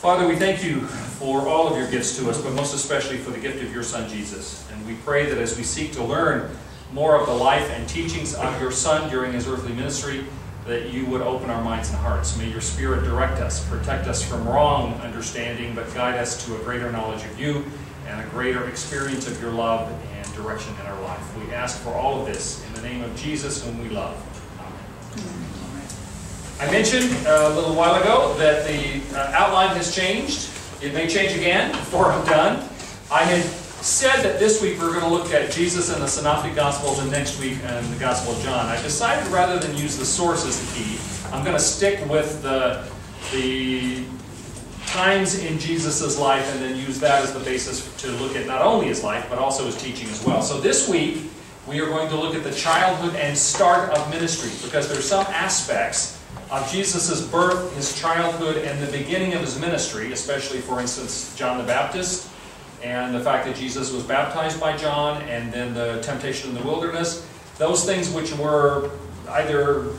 Father, we thank you for all of your gifts to us, but most especially for the gift of your Son, Jesus. And we pray that as we seek to learn more of the life and teachings of your Son during his earthly ministry, that you would open our minds and hearts. May your Spirit direct us, protect us from wrong understanding, but guide us to a greater knowledge of you and a greater experience of your love and direction in our life. We ask for all of this in the name of Jesus, whom we love. Amen. I mentioned uh, a little while ago that the uh, outline has changed. It may change again before I'm done. I had said that this week we are going to look at Jesus and the Synoptic Gospels and next week and the Gospel of John. I decided rather than use the source as the key, I'm going to stick with the, the times in Jesus' life and then use that as the basis to look at not only his life but also his teaching as well. So this week we are going to look at the childhood and start of ministry because there are some aspects of Jesus' birth, his childhood, and the beginning of his ministry, especially, for instance, John the Baptist, and the fact that Jesus was baptized by John, and then the temptation in the wilderness. Those things which were either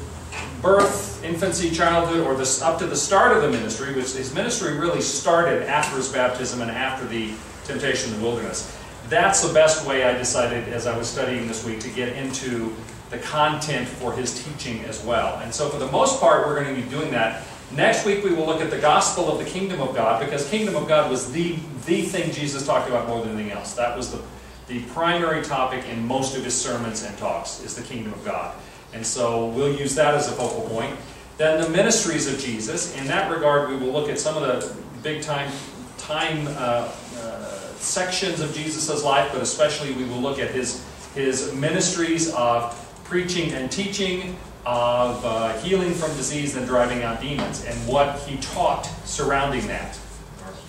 birth, infancy, childhood, or this, up to the start of the ministry, which his ministry really started after his baptism and after the temptation in the wilderness. That's the best way I decided as I was studying this week to get into the content for his teaching as well. And so for the most part, we're going to be doing that. Next week, we will look at the gospel of the kingdom of God because kingdom of God was the, the thing Jesus talked about more than anything else. That was the, the primary topic in most of his sermons and talks is the kingdom of God. And so we'll use that as a focal point. Then the ministries of Jesus. In that regard, we will look at some of the big time, time uh, uh, sections of Jesus' life, but especially we will look at his, his ministries of preaching and teaching, of uh, healing from disease and driving out demons, and what he taught surrounding that.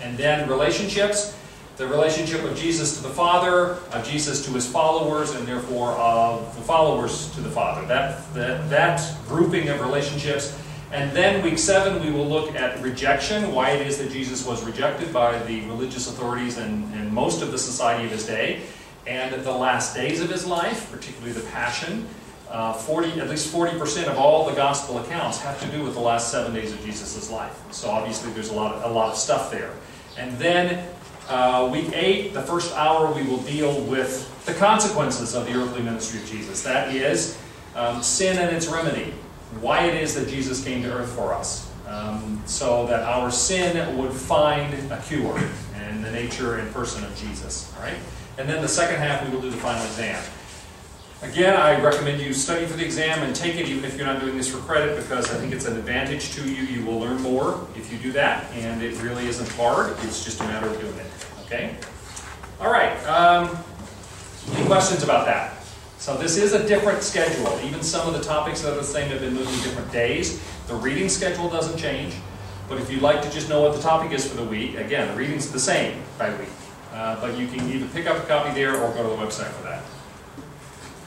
And then relationships, the relationship of Jesus to the Father, of Jesus to his followers, and therefore of the followers to the Father. That, that, that grouping of relationships. And then week seven, we will look at rejection, why it is that Jesus was rejected by the religious authorities and, and most of the society of his day, and the last days of his life, particularly the Passion, uh, 40, at least 40% of all the gospel accounts have to do with the last seven days of Jesus' life. So obviously there's a lot of, a lot of stuff there. And then uh, week 8, the first hour, we will deal with the consequences of the earthly ministry of Jesus. That is um, sin and its remedy. Why it is that Jesus came to earth for us. Um, so that our sin would find a cure in the nature and person of Jesus. All right? And then the second half, we will do the final exam. Again, I recommend you study for the exam and take it even if you're not doing this for credit because I think it's an advantage to you. You will learn more if you do that, and it really isn't hard. It's just a matter of doing it. Okay? All right. Um, any questions about that? So this is a different schedule. Even some of the topics that are the same have been moved to different days. The reading schedule doesn't change. But if you'd like to just know what the topic is for the week, again, the reading's the same by week. Uh, but you can either pick up a copy there or go to the website for that.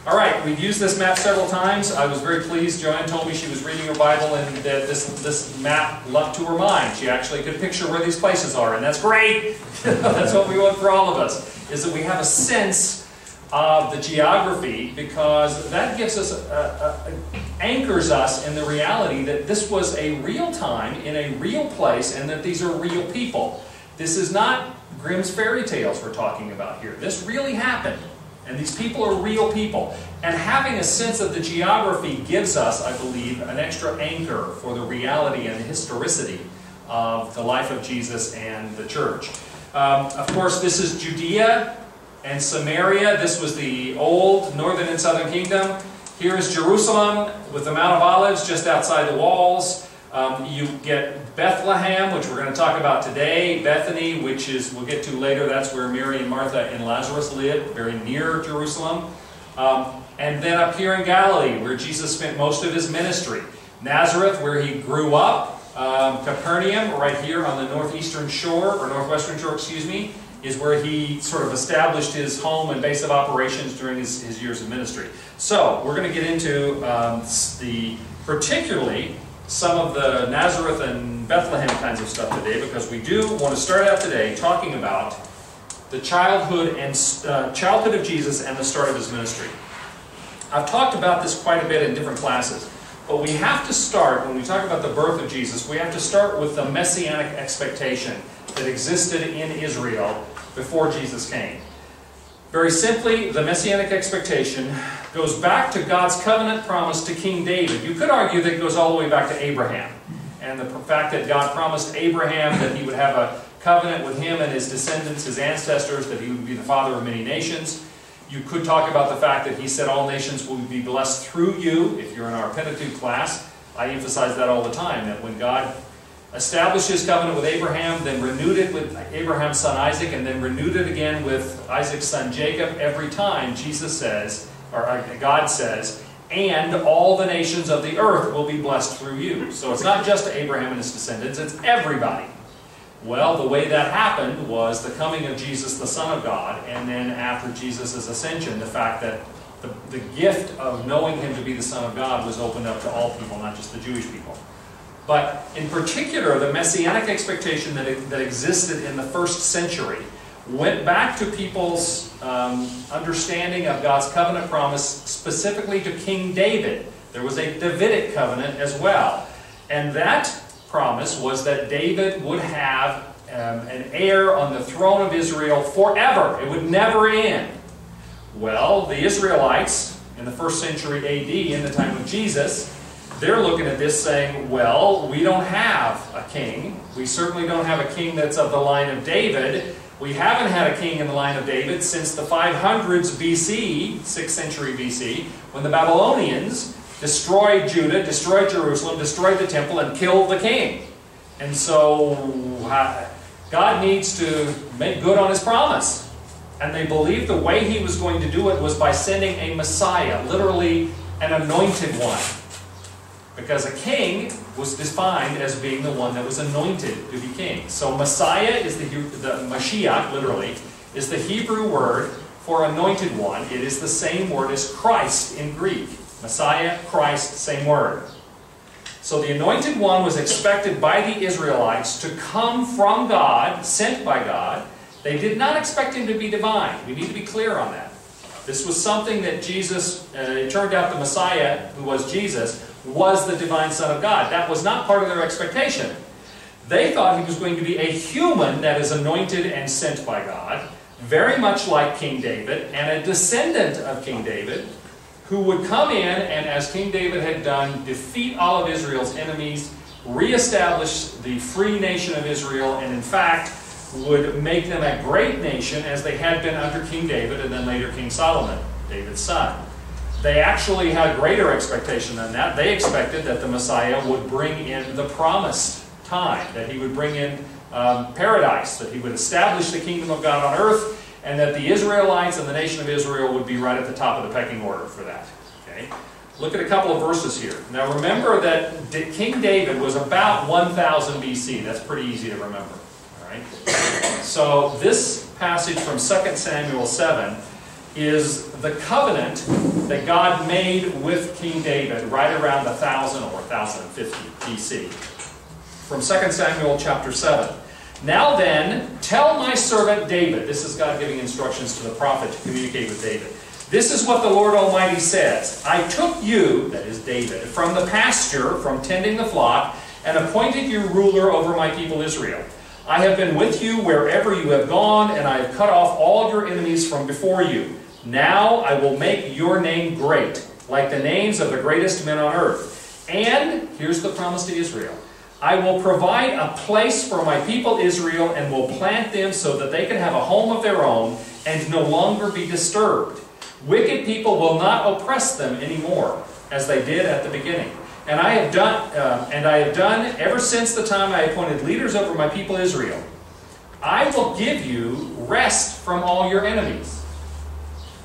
All right, we've used this map several times. I was very pleased. Joanne told me she was reading her Bible and that this, this map leapt to her mind. She actually could picture where these places are, and that's great. that's what we want for all of us, is that we have a sense of the geography because that gives us, a, a, a, anchors us in the reality that this was a real time in a real place and that these are real people. This is not Grimm's fairy tales we're talking about here. This really happened. And these people are real people. And having a sense of the geography gives us, I believe, an extra anchor for the reality and the historicity of the life of Jesus and the church. Um, of course, this is Judea and Samaria. This was the old northern and southern kingdom. Here is Jerusalem with the Mount of Olives just outside the walls. Um, you get Bethlehem, which we're going to talk about today, Bethany, which is we'll get to later. That's where Mary and Martha and Lazarus lived, very near Jerusalem. Um, and then up here in Galilee, where Jesus spent most of his ministry. Nazareth, where he grew up. Um, Capernaum, right here on the northeastern shore, or northwestern shore, excuse me, is where he sort of established his home and base of operations during his, his years of ministry. So, we're going to get into um, the, particularly, some of the Nazareth and Bethlehem kinds of stuff today because we do want to start out today talking about the childhood and uh, childhood of Jesus and the start of his ministry. I've talked about this quite a bit in different classes, But we have to start, when we talk about the birth of Jesus, we have to start with the messianic expectation that existed in Israel before Jesus came. Very simply, the messianic expectation goes back to God's covenant promise to King David. You could argue that it goes all the way back to Abraham. And the fact that God promised Abraham that he would have a covenant with him and his descendants, his ancestors, that he would be the father of many nations. You could talk about the fact that he said all nations will be blessed through you, if you're in our Pentateuch class. I emphasize that all the time, that when God established his covenant with Abraham, then renewed it with Abraham's son Isaac, and then renewed it again with Isaac's son Jacob. Every time Jesus says, or uh, God says, and all the nations of the earth will be blessed through you. So it's not just Abraham and his descendants, it's everybody. Well, the way that happened was the coming of Jesus, the Son of God, and then after Jesus' ascension, the fact that the, the gift of knowing him to be the Son of God was opened up to all people, not just the Jewish people. But in particular, the messianic expectation that, that existed in the first century went back to people's um, understanding of God's covenant promise, specifically to King David. There was a Davidic covenant as well. And that promise was that David would have um, an heir on the throne of Israel forever. It would never end. Well, the Israelites in the first century AD, in the time of Jesus, they're looking at this saying, well, we don't have a king. We certainly don't have a king that's of the line of David. We haven't had a king in the line of David since the 500s BC, 6th century BC, when the Babylonians destroyed Judah, destroyed Jerusalem, destroyed the temple, and killed the king. And so God needs to make good on his promise. And they believed the way he was going to do it was by sending a Messiah, literally an anointed one. Because a king was defined as being the one that was anointed to be king. So Messiah is the, the Mashiach, literally, is the Hebrew word for anointed one. It is the same word as Christ in Greek. Messiah, Christ, same word. So the anointed one was expected by the Israelites to come from God, sent by God. They did not expect him to be divine. We need to be clear on that. This was something that Jesus, uh, it turned out the Messiah, who was Jesus, was the divine Son of God. That was not part of their expectation. They thought he was going to be a human that is anointed and sent by God, very much like King David, and a descendant of King David, who would come in and, as King David had done, defeat all of Israel's enemies, reestablish the free nation of Israel, and in fact, would make them a great nation as they had been under King David and then later King Solomon, David's son. They actually had greater expectation than that. They expected that the Messiah would bring in the promised time, that he would bring in um, paradise, that he would establish the kingdom of God on earth, and that the Israelites and the nation of Israel would be right at the top of the pecking order for that. Okay? Look at a couple of verses here. Now remember that King David was about 1000 BC. That's pretty easy to remember. All right? So this passage from 2 Samuel 7 is the covenant that God made with King David right around 1000 or 1050 BC. From 2 Samuel chapter 7. Now then, tell my servant David, this is God giving instructions to the prophet to communicate with David. This is what the Lord Almighty says I took you, that is David, from the pasture, from tending the flock, and appointed you ruler over my people Israel. I have been with you wherever you have gone, and I have cut off all your enemies from before you. Now I will make your name great, like the names of the greatest men on earth. And, here's the promise to Israel I will provide a place for my people Israel and will plant them so that they can have a home of their own and no longer be disturbed. Wicked people will not oppress them anymore, as they did at the beginning. And I have done, uh, and I have done ever since the time I appointed leaders over my people Israel. I will give you rest from all your enemies.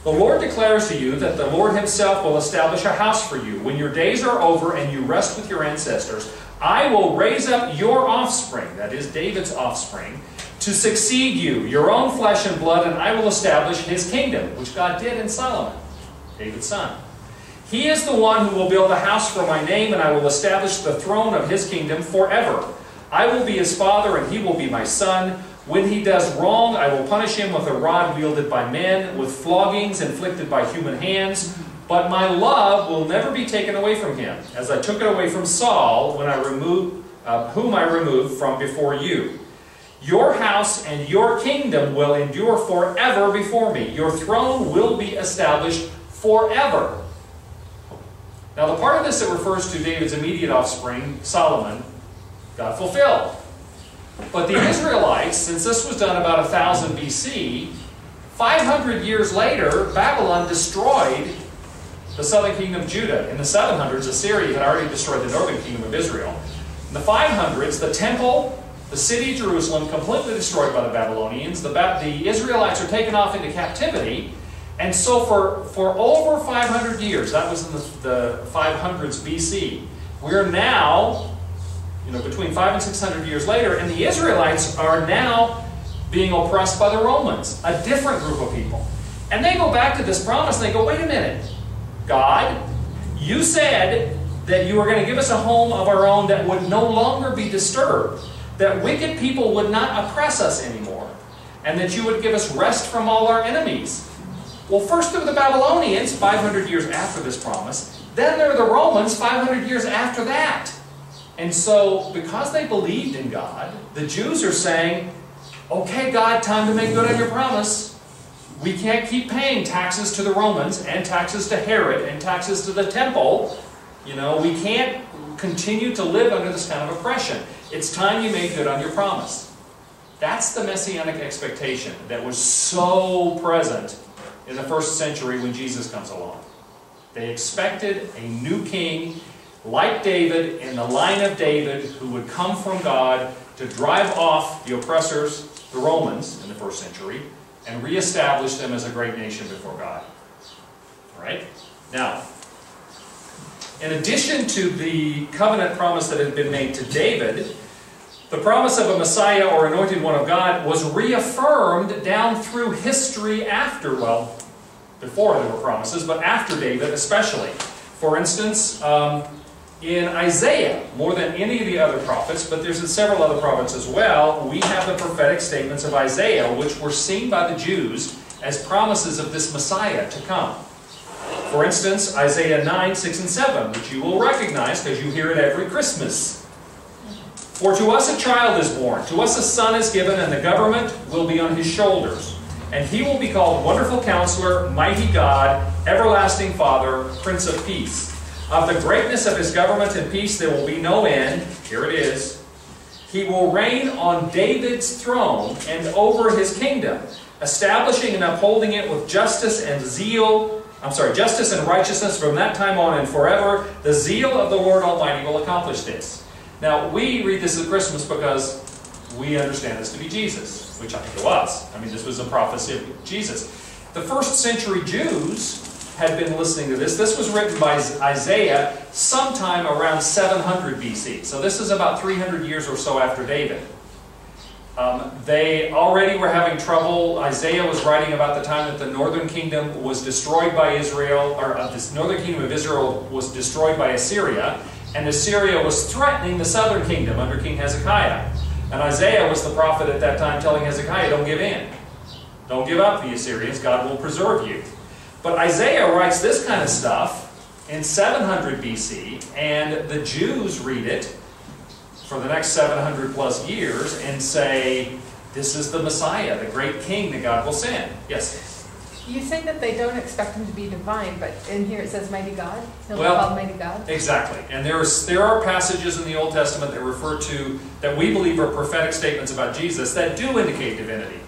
The Lord declares to you that the Lord Himself will establish a house for you. When your days are over and you rest with your ancestors, I will raise up your offspring, that is David's offspring, to succeed you, your own flesh and blood, and I will establish his kingdom, which God did in Solomon, David's son. He is the one who will build a house for my name, and I will establish the throne of his kingdom forever. I will be his father, and he will be my son. When he does wrong, I will punish him with a rod wielded by men, with floggings inflicted by human hands. But my love will never be taken away from him, as I took it away from Saul when I removed, uh, whom I removed from before you. Your house and your kingdom will endure forever before me. Your throne will be established forever. Now, the part of this that refers to David's immediate offspring, Solomon, got fulfilled. But the Israelites, since this was done about 1000 BC, 500 years later, Babylon destroyed the southern kingdom of Judah. In the 700s, Assyria had already destroyed the northern kingdom of Israel. In the 500s, the temple, the city Jerusalem, completely destroyed by the Babylonians. The, ba the Israelites are taken off into captivity. And so for, for over 500 years, that was in the, the 500s BC, we're now, you know, between 5 and 600 years later, and the Israelites are now being oppressed by the Romans, a different group of people. And they go back to this promise and they go, wait a minute, God, you said that you were going to give us a home of our own that would no longer be disturbed, that wicked people would not oppress us anymore, and that you would give us rest from all our enemies. Well, first there were the Babylonians, 500 years after this promise. Then there were the Romans, 500 years after that. And so, because they believed in God, the Jews are saying, okay, God, time to make good on your promise. We can't keep paying taxes to the Romans and taxes to Herod and taxes to the temple. You know, we can't continue to live under this kind of oppression. It's time you made good on your promise. That's the messianic expectation that was so present in the first century when Jesus comes along. They expected a new king like David in the line of David who would come from God to drive off the oppressors, the Romans in the first century, and reestablish them as a great nation before God. All right? Now, in addition to the covenant promise that had been made to David, the promise of a Messiah or anointed one of God was reaffirmed down through history after, well, before there were promises, but after David especially. For instance, um, in Isaiah, more than any of the other prophets, but there's in several other prophets as well, we have the prophetic statements of Isaiah, which were seen by the Jews as promises of this Messiah to come. For instance, Isaiah 9, 6, and 7, which you will recognize because you hear it every Christmas. For to us a child is born, to us a son is given, and the government will be on his shoulders. And he will be called Wonderful Counselor, Mighty God, Everlasting Father, Prince of Peace. Of the greatness of his government and peace there will be no end. Here it is. He will reign on David's throne and over his kingdom, establishing and upholding it with justice and zeal. I'm sorry, justice and righteousness from that time on and forever. The zeal of the Lord Almighty will accomplish this. Now, we read this at Christmas because we understand this to be Jesus, which I think it was. I mean, this was a prophecy of Jesus. The first century Jews had been listening to this. This was written by Isaiah sometime around 700 BC. So this is about 300 years or so after David. Um, they already were having trouble. Isaiah was writing about the time that the northern kingdom was destroyed by Israel, or uh, this northern kingdom of Israel was destroyed by Assyria, and Assyria was threatening the southern kingdom under King Hezekiah. And Isaiah was the prophet at that time telling Hezekiah, don't give in. Don't give up the Assyrians. God will preserve you. But Isaiah writes this kind of stuff in 700 BC, and the Jews read it for the next 700 plus years and say, This is the Messiah, the great king that God will send. Yes? You say that they don't expect him to be divine, but in here it says mighty God. He'll well, be called mighty God. Exactly. And there's there are passages in the Old Testament that refer to that we believe are prophetic statements about Jesus that do indicate divinity.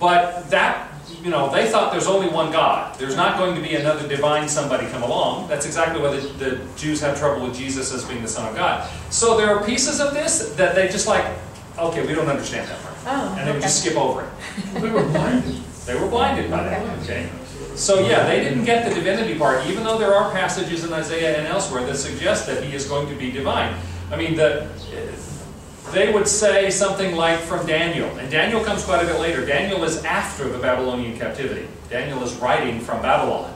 But that you know, they thought there's only one God. There's not going to be another divine somebody come along. That's exactly why the, the Jews had trouble with Jesus as being the Son of God. So there are pieces of this that they just like, okay, we don't understand that part. Oh, and they would okay. just skip over it. They were blinded. They were blinded by that. Okay. So yeah, they didn't get the divinity part, even though there are passages in Isaiah and elsewhere that suggest that he is going to be divine. I mean, the they would say something like from Daniel. And Daniel comes quite a bit later. Daniel is after the Babylonian captivity. Daniel is writing from Babylon,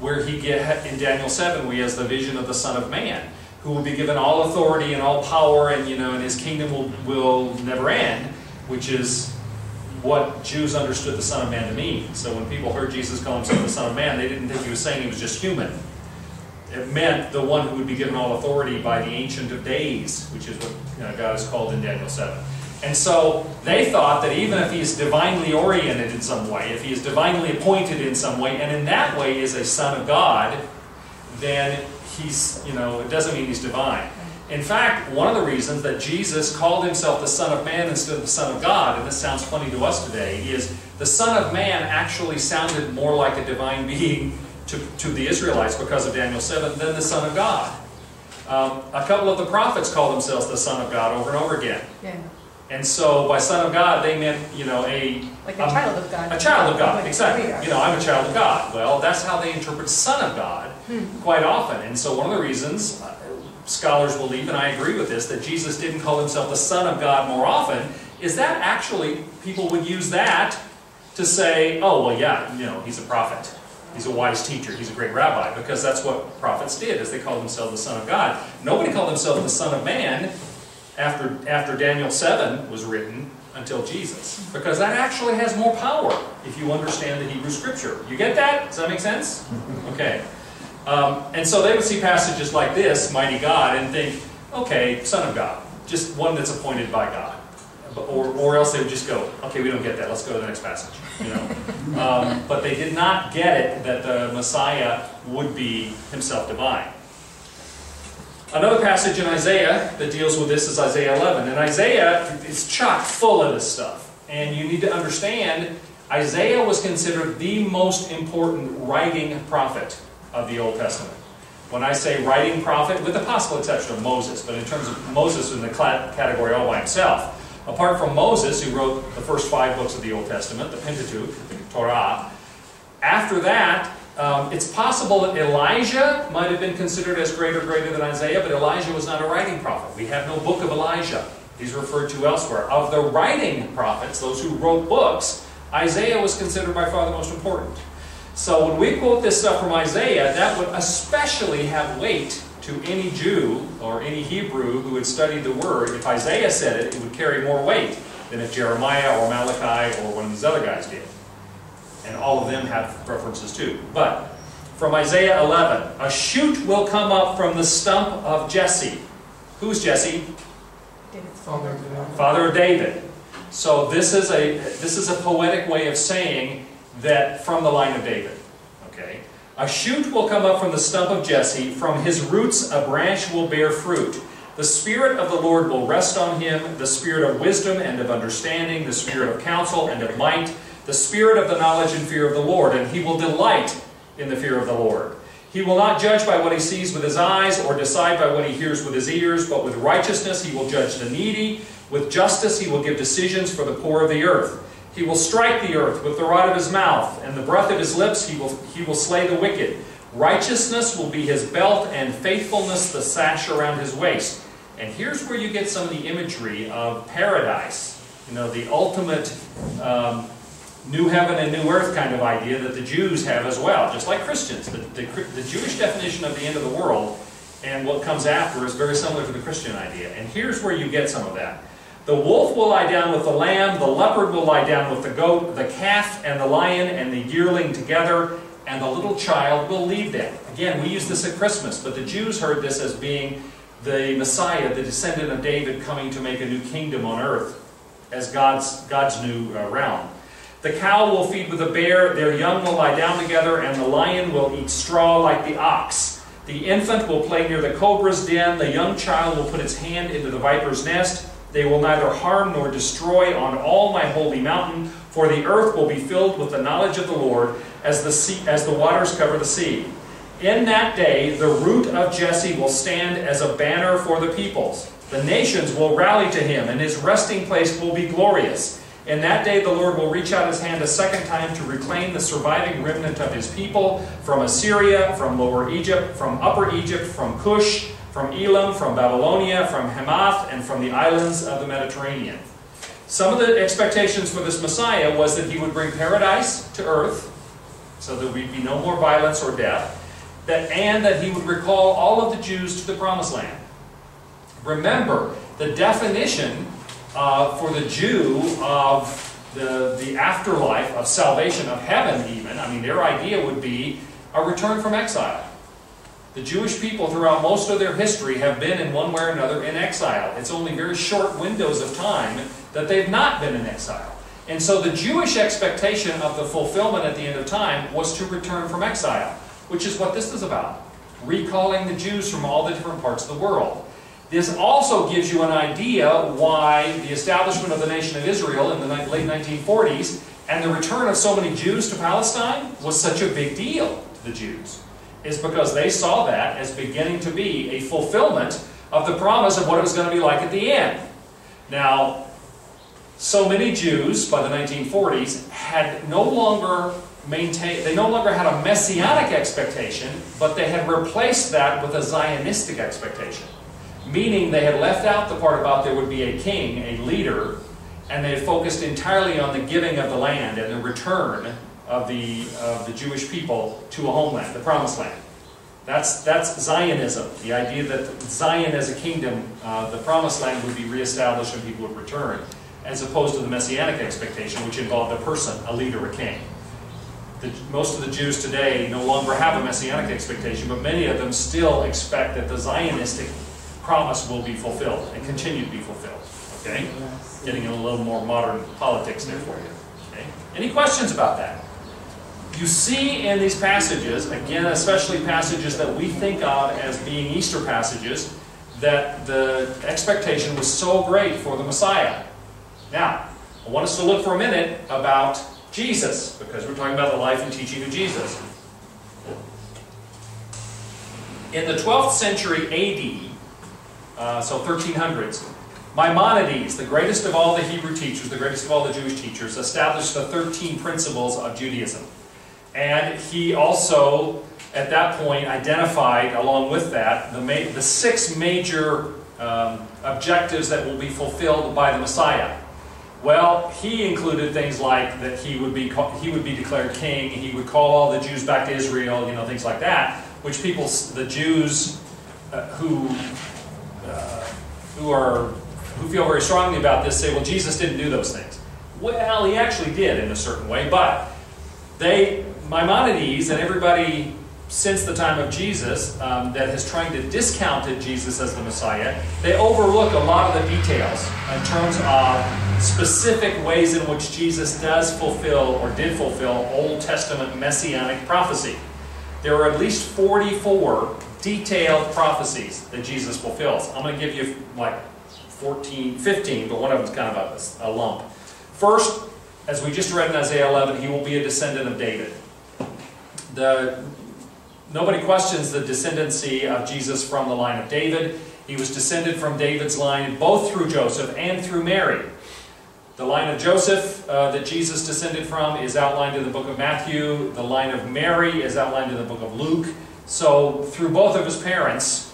where he get in Daniel 7, we has the vision of the Son of Man, who will be given all authority and all power, and you know, and his kingdom will, will never end, which is what Jews understood the Son of Man to mean. So when people heard Jesus call himself the Son of Man, they didn't think he was saying he was just human. It meant the one who would be given all authority by the Ancient of Days, which is what you know, God is called in Daniel 7. And so they thought that even if he is divinely oriented in some way, if he is divinely appointed in some way, and in that way is a son of God, then he's, you know, it doesn't mean he's divine. In fact, one of the reasons that Jesus called himself the Son of Man instead of the Son of God, and this sounds funny to us today, is the Son of Man actually sounded more like a divine being to, to the Israelites because of Daniel 7 than the Son of God. Um, a couple of the prophets call themselves the Son of God over and over again. Yeah, And so by Son of God, they meant, you know, a like a Um, child of God. a child of God, Like exactly. You know, I'm a child of God. Well, that's how they interpret Son of God quite often. And so one of the reasons uh, scholars believe, and I agree with this, that Jesus didn't call himself the Son of God more often, is that actually people would use that to say, oh, well, yeah, you know, he's a prophet. He's a wise teacher. He's a great rabbi. Because that's what prophets did, is they called themselves the Son of God. Nobody called themselves the Son of Man after, after Daniel 7 was written until Jesus. Because that actually has more power if you understand the Hebrew Scripture. You get that? Does that make sense? Okay. Um, and so they would see passages like this, Mighty God, and think, okay, Son of God, just one that's appointed by God. Or, or else they would just go, okay, we don't get that, let's go to the next passage. You know? um, but they did not get it that the Messiah would be himself divine. Another passage in Isaiah that deals with this is Isaiah 11. And Isaiah is chock full of this stuff. And you need to understand, Isaiah was considered the most important writing prophet of the Old Testament. When I say writing prophet, with the possible exception of Moses, but in terms of Moses in the category all by himself, apart from Moses, who wrote the first five books of the Old Testament, the Pentateuch, the Torah, after that, um, it's possible that Elijah might have been considered as greater, greater than Isaiah, but Elijah was not a writing prophet. We have no book of Elijah. He's referred to elsewhere. Of the writing prophets, those who wrote books, Isaiah was considered by far the most important. So when we quote this stuff from Isaiah, that would especially have weight to any Jew or any Hebrew who had studied the Word. If Isaiah said it, it would carry more weight than if Jeremiah or Malachi or one of these other guys did. And all of them have references too. But from Isaiah 11, a shoot will come up from the stump of Jesse. Who's Jesse? David's Father, Father of David. So this is a this is a poetic way of saying that from the line of David. A shoot will come up from the stump of Jesse, from his roots a branch will bear fruit. The Spirit of the Lord will rest on him, the Spirit of wisdom and of understanding, the Spirit of counsel and of might, the Spirit of the knowledge and fear of the Lord, and he will delight in the fear of the Lord. He will not judge by what he sees with his eyes, or decide by what he hears with his ears, but with righteousness he will judge the needy. With justice he will give decisions for the poor of the earth. He will strike the earth with the rod of his mouth, and the breath of his lips he will, he will slay the wicked. Righteousness will be his belt, and faithfulness the sash around his waist. And here's where you get some of the imagery of paradise. You know, the ultimate um, new heaven and new earth kind of idea that the Jews have as well, just like Christians. The, the, the Jewish definition of the end of the world and what comes after is very similar to the Christian idea. And here's where you get some of that. The wolf will lie down with the lamb, the leopard will lie down with the goat, the calf and the lion and the yearling together, and the little child will lead them. Again, we use this at Christmas, but the Jews heard this as being the Messiah, the descendant of David, coming to make a new kingdom on earth as God's, God's new uh, realm. The cow will feed with the bear, their young will lie down together, and the lion will eat straw like the ox. The infant will play near the cobra's den, the young child will put its hand into the viper's nest. They will neither harm nor destroy on all my holy mountain, for the earth will be filled with the knowledge of the Lord as the, sea, as the waters cover the sea. In that day, the root of Jesse will stand as a banner for the peoples. The nations will rally to him, and his resting place will be glorious. In that day, the Lord will reach out his hand a second time to reclaim the surviving remnant of his people from Assyria, from Lower Egypt, from Upper Egypt, from Cush, from Elam, from Babylonia, from Hamath, and from the islands of the Mediterranean. Some of the expectations for this Messiah was that he would bring paradise to earth, so there would be no more violence or death, that, and that he would recall all of the Jews to the promised land. Remember, the definition uh, for the Jew of the, the afterlife of salvation, of heaven even. I mean, their idea would be a return from exile. The Jewish people throughout most of their history have been in one way or another in exile. It's only very short windows of time that they've not been in exile. And so the Jewish expectation of the fulfillment at the end of time was to return from exile, which is what this is about. Recalling the Jews from all the different parts of the world. This also gives you an idea why the establishment of the nation of Israel in the late 1940s and the return of so many Jews to Palestine was such a big deal to the Jews is because they saw that as beginning to be a fulfillment of the promise of what it was going to be like at the end. Now, so many Jews by the 1940s had no longer maintained, they no longer had a messianic expectation, but they had replaced that with a Zionistic expectation. Meaning they had left out the part about there would be a king, a leader, and they had focused entirely on the giving of the land and the return of the, of the Jewish people to a homeland, the promised land. That's, that's Zionism, the idea that Zion as a kingdom, uh, the promised land would be reestablished and people would return, as opposed to the messianic expectation, which involved a person, a leader, a king. The, most of the Jews today no longer have a messianic expectation, but many of them still expect that the Zionistic promise will be fulfilled and continue to be fulfilled. Okay? Getting a little more modern politics there for you. Okay? Any questions about that? You see in these passages, again, especially passages that we think of as being Easter passages, that the expectation was so great for the Messiah. Now, I want us to look for a minute about Jesus, because we're talking about the life and teaching of Jesus. In the 12th century AD, uh, so 1300s, Maimonides, the greatest of all the Hebrew teachers, the greatest of all the Jewish teachers, established the 13 principles of Judaism. And he also, at that point, identified, along with that, the, the six major um, objectives that will be fulfilled by the Messiah. Well, he included things like that he would be he would be declared king. He would call all the Jews back to Israel. You know things like that, which people, the Jews uh, who uh, who are who feel very strongly about this say, well, Jesus didn't do those things. Well, he actually did in a certain way, but they Maimonides and everybody since the time of Jesus um, that has tried to discount Jesus as the Messiah, they overlook a lot of the details in terms of specific ways in which Jesus does fulfill or did fulfill Old Testament messianic prophecy. There are at least 44 detailed prophecies that Jesus fulfills. I'm going to give you like 14, 15, but one of them's kind of a, a lump. First, as we just read in Isaiah 11, he will be a descendant of David the, nobody questions the descendancy of Jesus from the line of David. He was descended from David's line both through Joseph and through Mary. The line of Joseph uh, that Jesus descended from is outlined in the book of Matthew. The line of Mary is outlined in the book of Luke. So, through both of his parents,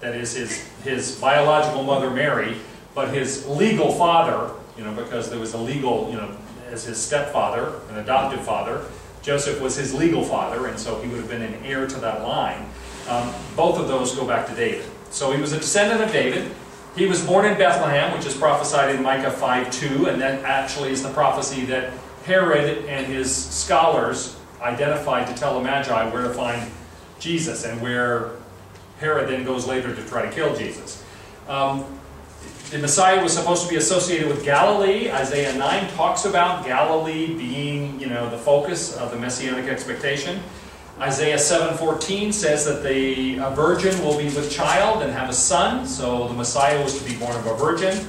that is his, his biological mother Mary, but his legal father, you know, because there was a legal, you know, as his stepfather, an adoptive father, Joseph was his legal father, and so he would have been an heir to that line. Um, both of those go back to David. So he was a descendant of David. He was born in Bethlehem, which is prophesied in Micah 5.2, and that actually is the prophecy that Herod and his scholars identified to tell the Magi where to find Jesus and where Herod then goes later to try to kill Jesus. Um, the Messiah was supposed to be associated with Galilee. Isaiah 9 talks about Galilee being, you know, the focus of the messianic expectation. Isaiah 7:14 says that the virgin will be with child and have a son, so the Messiah was to be born of a virgin.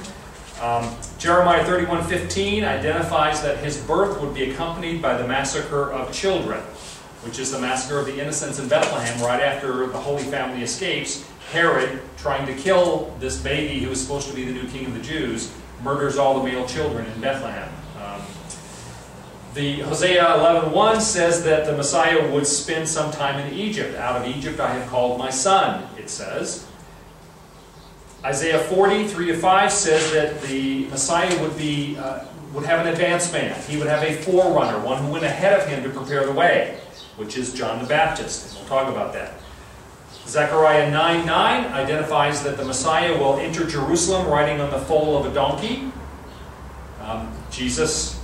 Um, Jeremiah 31:15 identifies that his birth would be accompanied by the massacre of children, which is the massacre of the innocents in Bethlehem right after the Holy Family escapes Herod, trying to kill this baby who was supposed to be the new king of the Jews, murders all the male children in Bethlehem. Um, the Hosea 11.1 says that the Messiah would spend some time in Egypt. Out of Egypt I have called my son, it says. Isaiah 40, 3 to 5 says that the Messiah would be uh, would have an advance man. He would have a forerunner, one who went ahead of him to prepare the way, which is John the Baptist. We'll talk about that. Zechariah 9 9 identifies that the Messiah will enter Jerusalem riding on the foal of a donkey. Um, Jesus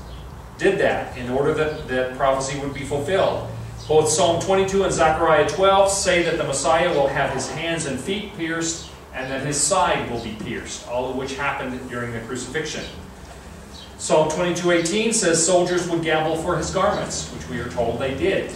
did that in order that that prophecy would be fulfilled. Both Psalm 22 and Zechariah 12 say that the Messiah will have his hands and feet pierced and that his side will be pierced, all of which happened during the crucifixion. Psalm 22:18 says soldiers would gamble for his garments, which we are told they did.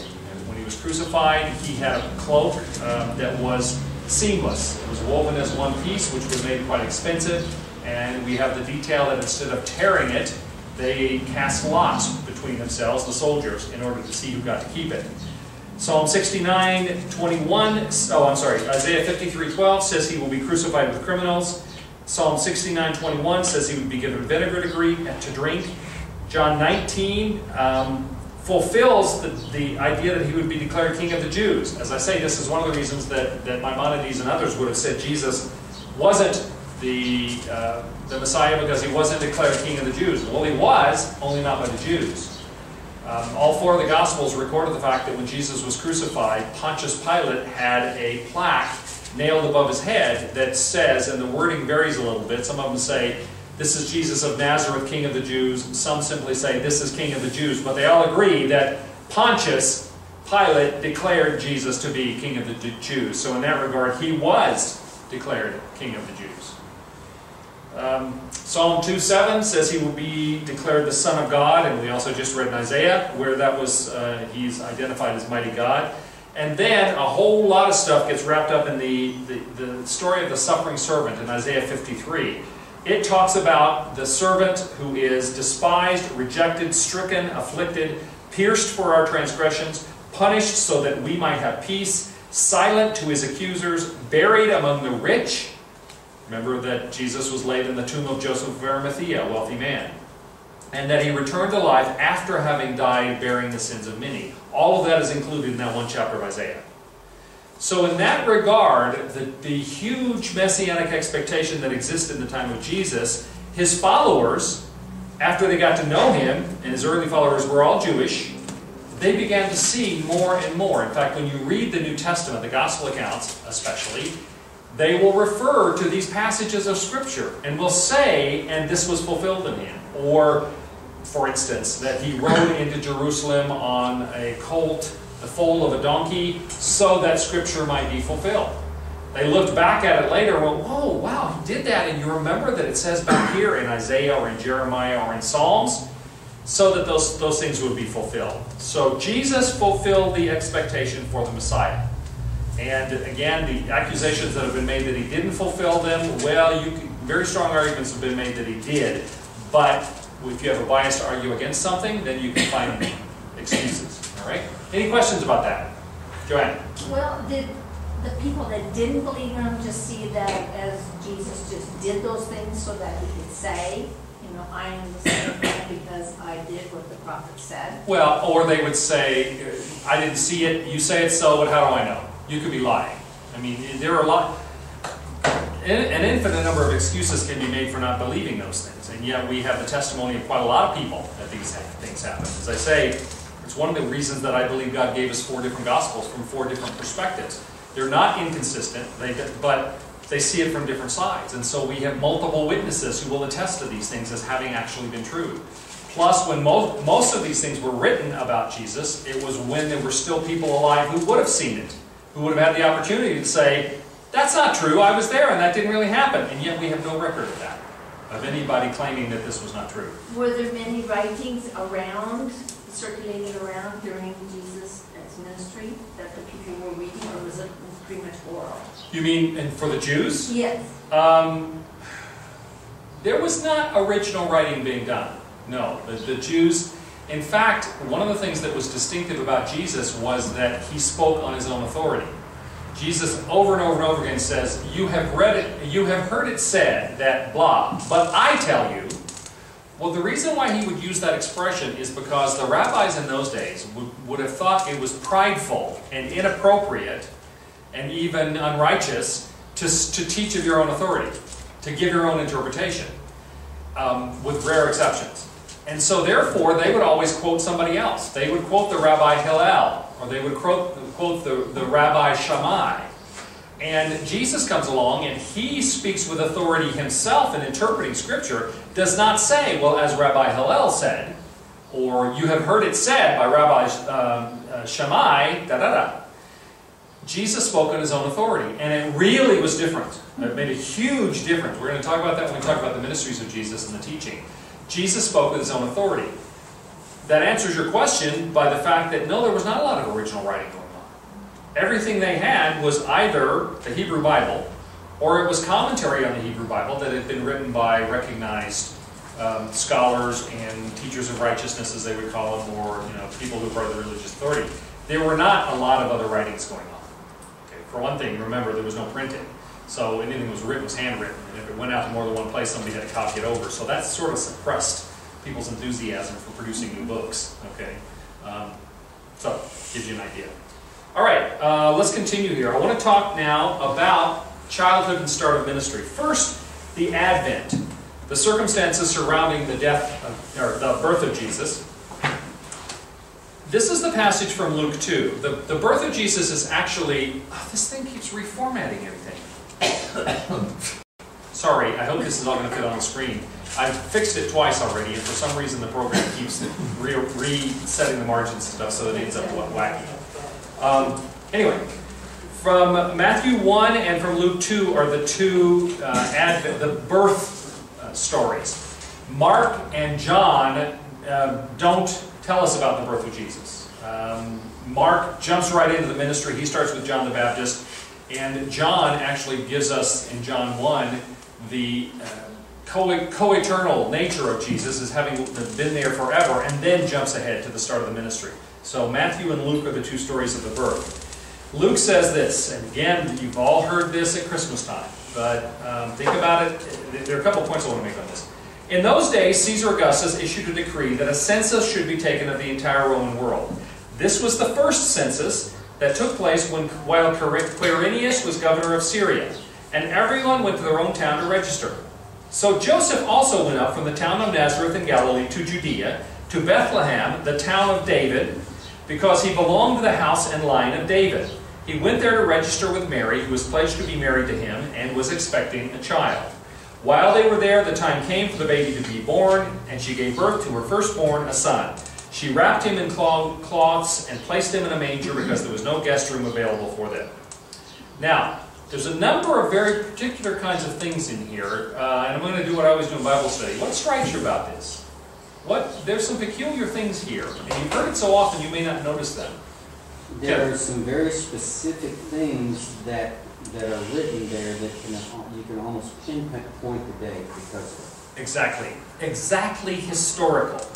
Was crucified, he had a cloak um, that was seamless. It was woven as one piece, which was made quite expensive. And we have the detail that instead of tearing it, they cast lots between themselves, the soldiers, in order to see who got to keep it. Psalm 69, 21, oh, I'm sorry, Isaiah 53, 12 says he will be crucified with criminals. Psalm 69, 21 says he would be given vinegar to, to drink. John 19 um, fulfills the, the idea that he would be declared king of the Jews. As I say, this is one of the reasons that, that Maimonides and others would have said Jesus wasn't the, uh, the Messiah because he wasn't declared king of the Jews. Well, he was, only not by the Jews. Um, all four of the Gospels recorded the fact that when Jesus was crucified, Pontius Pilate had a plaque nailed above his head that says, and the wording varies a little bit, some of them say, this is Jesus of Nazareth, King of the Jews. Some simply say, this is King of the Jews. But they all agree that Pontius Pilate declared Jesus to be King of the Jews. So in that regard, he was declared King of the Jews. Um, Psalm 2.7 says he will be declared the Son of God, and we also just read in Isaiah where that was, uh, he's identified as mighty God. And then a whole lot of stuff gets wrapped up in the, the, the story of the suffering servant in Isaiah 53. It talks about the servant who is despised, rejected, stricken, afflicted, pierced for our transgressions, punished so that we might have peace, silent to his accusers, buried among the rich, Remember that Jesus was laid in the tomb of Joseph of Arimathea, a wealthy man. And that he returned to life after having died bearing the sins of many. All of that is included in that one chapter of Isaiah. So in that regard, the, the huge messianic expectation that existed in the time of Jesus, his followers, after they got to know him, and his early followers were all Jewish, they began to see more and more. In fact, when you read the New Testament, the Gospel accounts especially, they will refer to these passages of Scripture and will say, and this was fulfilled in him. Or, for instance, that he rode into Jerusalem on a colt, the foal of a donkey, so that Scripture might be fulfilled. They looked back at it later and went, whoa, wow, he did that. And you remember that it says back here in Isaiah or in Jeremiah or in Psalms, so that those, those things would be fulfilled. So Jesus fulfilled the expectation for the Messiah. And again, the accusations that have been made that he didn't fulfill them, well, you can, very strong arguments have been made that he did. But if you have a bias to argue against something, then you can find excuses. Right? Any questions about that? Joanne? Well, did the people that didn't believe him just see that as Jesus just did those things so that he could say, you know, I am the Son of God because I did what the prophet said? Well, or they would say, I didn't see it, you say it so, but how do I know? you could be lying. I mean, there are a lot, an infinite number of excuses can be made for not believing those things. And yet we have the testimony of quite a lot of people that these things happen. As I say, one of the reasons that I believe God gave us four different gospels from four different perspectives. They're not inconsistent, they, but they see it from different sides. And so we have multiple witnesses who will attest to these things as having actually been true. Plus, when most, most of these things were written about Jesus, it was when there were still people alive who would have seen it who would have had the opportunity to say, that's not true, I was there and that didn't really happen. And yet we have no record of that, of anybody claiming that this was not true. Were there many writings around, circulated around during Jesus' ministry that the people were reading, or was it pretty much oral? You mean and for the Jews? Yes. Um, there was not original writing being done. No, the, the Jews in fact, one of the things that was distinctive about Jesus was that he spoke on his own authority. Jesus over and over and over again says, You have read it, you have heard it said that blah, but I tell you. Well, the reason why he would use that expression is because the rabbis in those days would, would have thought it was prideful and inappropriate and even unrighteous to, to teach of your own authority, to give your own interpretation, um, with rare exceptions. And so therefore, they would always quote somebody else. They would quote the Rabbi Hillel, or they would quote, quote the, the Rabbi Shammai. And Jesus comes along and he speaks with authority himself in interpreting Scripture, does not say, well, as Rabbi Hillel said, or you have heard it said by Rabbi um, uh, Shammai, da da da. Jesus spoke on his own authority, and it really was different. It made a huge difference. We're going to talk about that when we talk about the ministries of Jesus and the teaching. Jesus spoke with his own authority. That answers your question by the fact that no, there was not a lot of original writing going. Everything they had was either the Hebrew Bible or it was commentary on the Hebrew Bible that had been written by recognized um, scholars and teachers of righteousness, as they would call them, or you know people who were the religious authority. There were not a lot of other writings going on. Okay, for one thing, remember there was no printing, so anything that was written was handwritten, and if it went out to more than one place, somebody had to copy it over. So that sort of suppressed people's enthusiasm for producing new books. Okay, um, so gives you an idea. All right, uh, let's continue here. I want to talk now about childhood and start of ministry. First, the Advent, the circumstances surrounding the death of, or the birth of Jesus. This is the passage from Luke 2. The, the birth of Jesus is actually, oh, this thing keeps reformatting everything. Sorry, I hope this is all going to fit on the screen. I've fixed it twice already, and for some reason the program keeps re- resetting the margins and stuff so that it ends up wacky. Um, anyway, from Matthew 1 and from Luke 2 are the two uh, Advent, the birth uh, stories. Mark and John uh, don't tell us about the birth of Jesus. Um, Mark jumps right into the ministry. He starts with John the Baptist. And John actually gives us, in John 1, the uh, co eternal nature of Jesus as having been there forever, and then jumps ahead to the start of the ministry. So Matthew and Luke are the two stories of the birth. Luke says this, and again, you've all heard this at Christmas time, but um, think about it. There are a couple points I want to make on this. In those days, Caesar Augustus issued a decree that a census should be taken of the entire Roman world. This was the first census that took place when, while Quirinius was governor of Syria, and everyone went to their own town to register. So Joseph also went up from the town of Nazareth in Galilee to Judea, to Bethlehem, the town of David, because he belonged to the house and line of David. He went there to register with Mary, who was pledged to be married to him and was expecting a child. While they were there, the time came for the baby to be born, and she gave birth to her firstborn, a son. She wrapped him in cloths and placed him in a manger because there was no guest room available for them. Now, there's a number of very particular kinds of things in here, uh, and I'm going to do what I always do in Bible study. What strikes you about this? What There's some peculiar things here, and you've heard it so often you may not notice them. There are some very specific things that that are written there that can, you can almost pinpoint the date because of. Exactly. Exactly historical.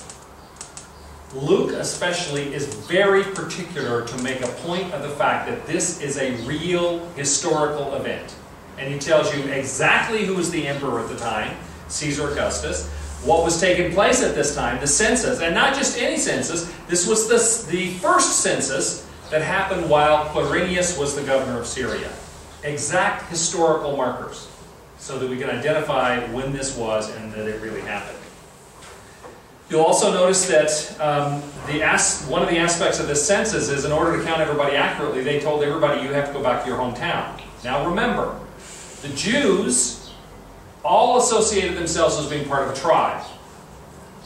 Luke, especially, is very particular to make a point of the fact that this is a real historical event. And he tells you exactly who was the emperor at the time, Caesar Augustus, what was taking place at this time, the census, and not just any census, this was the, the first census that happened while Quirinius was the governor of Syria. Exact historical markers so that we can identify when this was and that it really happened. You'll also notice that um, the one of the aspects of this census is in order to count everybody accurately, they told everybody you have to go back to your hometown. Now remember, the Jews all associated themselves as being part of a tribe.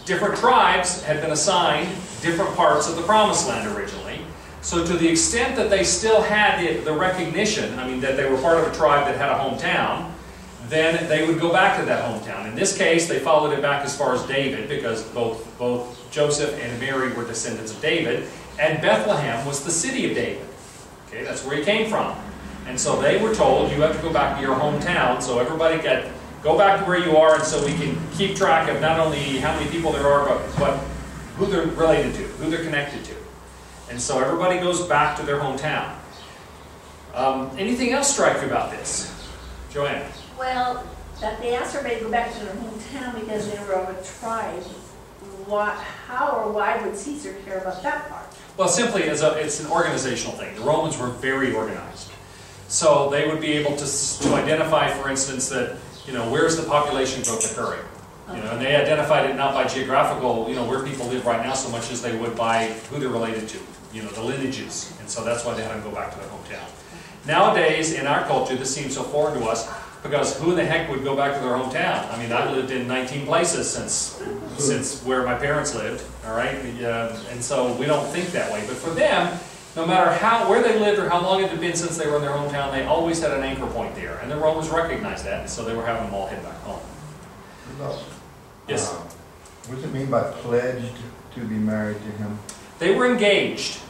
Different tribes had been assigned different parts of the promised land originally. So to the extent that they still had the, the recognition, I mean, that they were part of a tribe that had a hometown, then they would go back to that hometown. In this case, they followed it back as far as David, because both, both Joseph and Mary were descendants of David, and Bethlehem was the city of David. Okay, that's where he came from. And so they were told, you have to go back to your hometown, so everybody got, go back to where you are, and so we can keep track of not only how many people there are, but, but who they're related to, who they're connected to. And so everybody goes back to their hometown. Um, anything else strike you about this? Joanne? Well, that they asked everybody to go back to their hometown because they were of a tribe. Why, how or why would Caesar care about that part? Well, simply as a, it's an organizational thing. The Romans were very organized. So they would be able to, to identify, for instance, that, you know, where's the population growth occurring? You know, and they identified it not by geographical, you know, where people live right now so much as they would by who they're related to, you know, the lineages. And so that's why they had to go back to their hometown. Nowadays, in our culture, this seems so foreign to us, Because who in the heck would go back to their hometown? I mean, I've lived in 19 places since, since where my parents lived, all right? Uh, And so we don't think that way. But for them, no matter how, where they lived or how long it had been since they were in their hometown, they always had an anchor point there. And the Romans recognized that, and so they were having them all head back home. Yes? Uh, What does it mean by pledged to be married to him? They were engaged.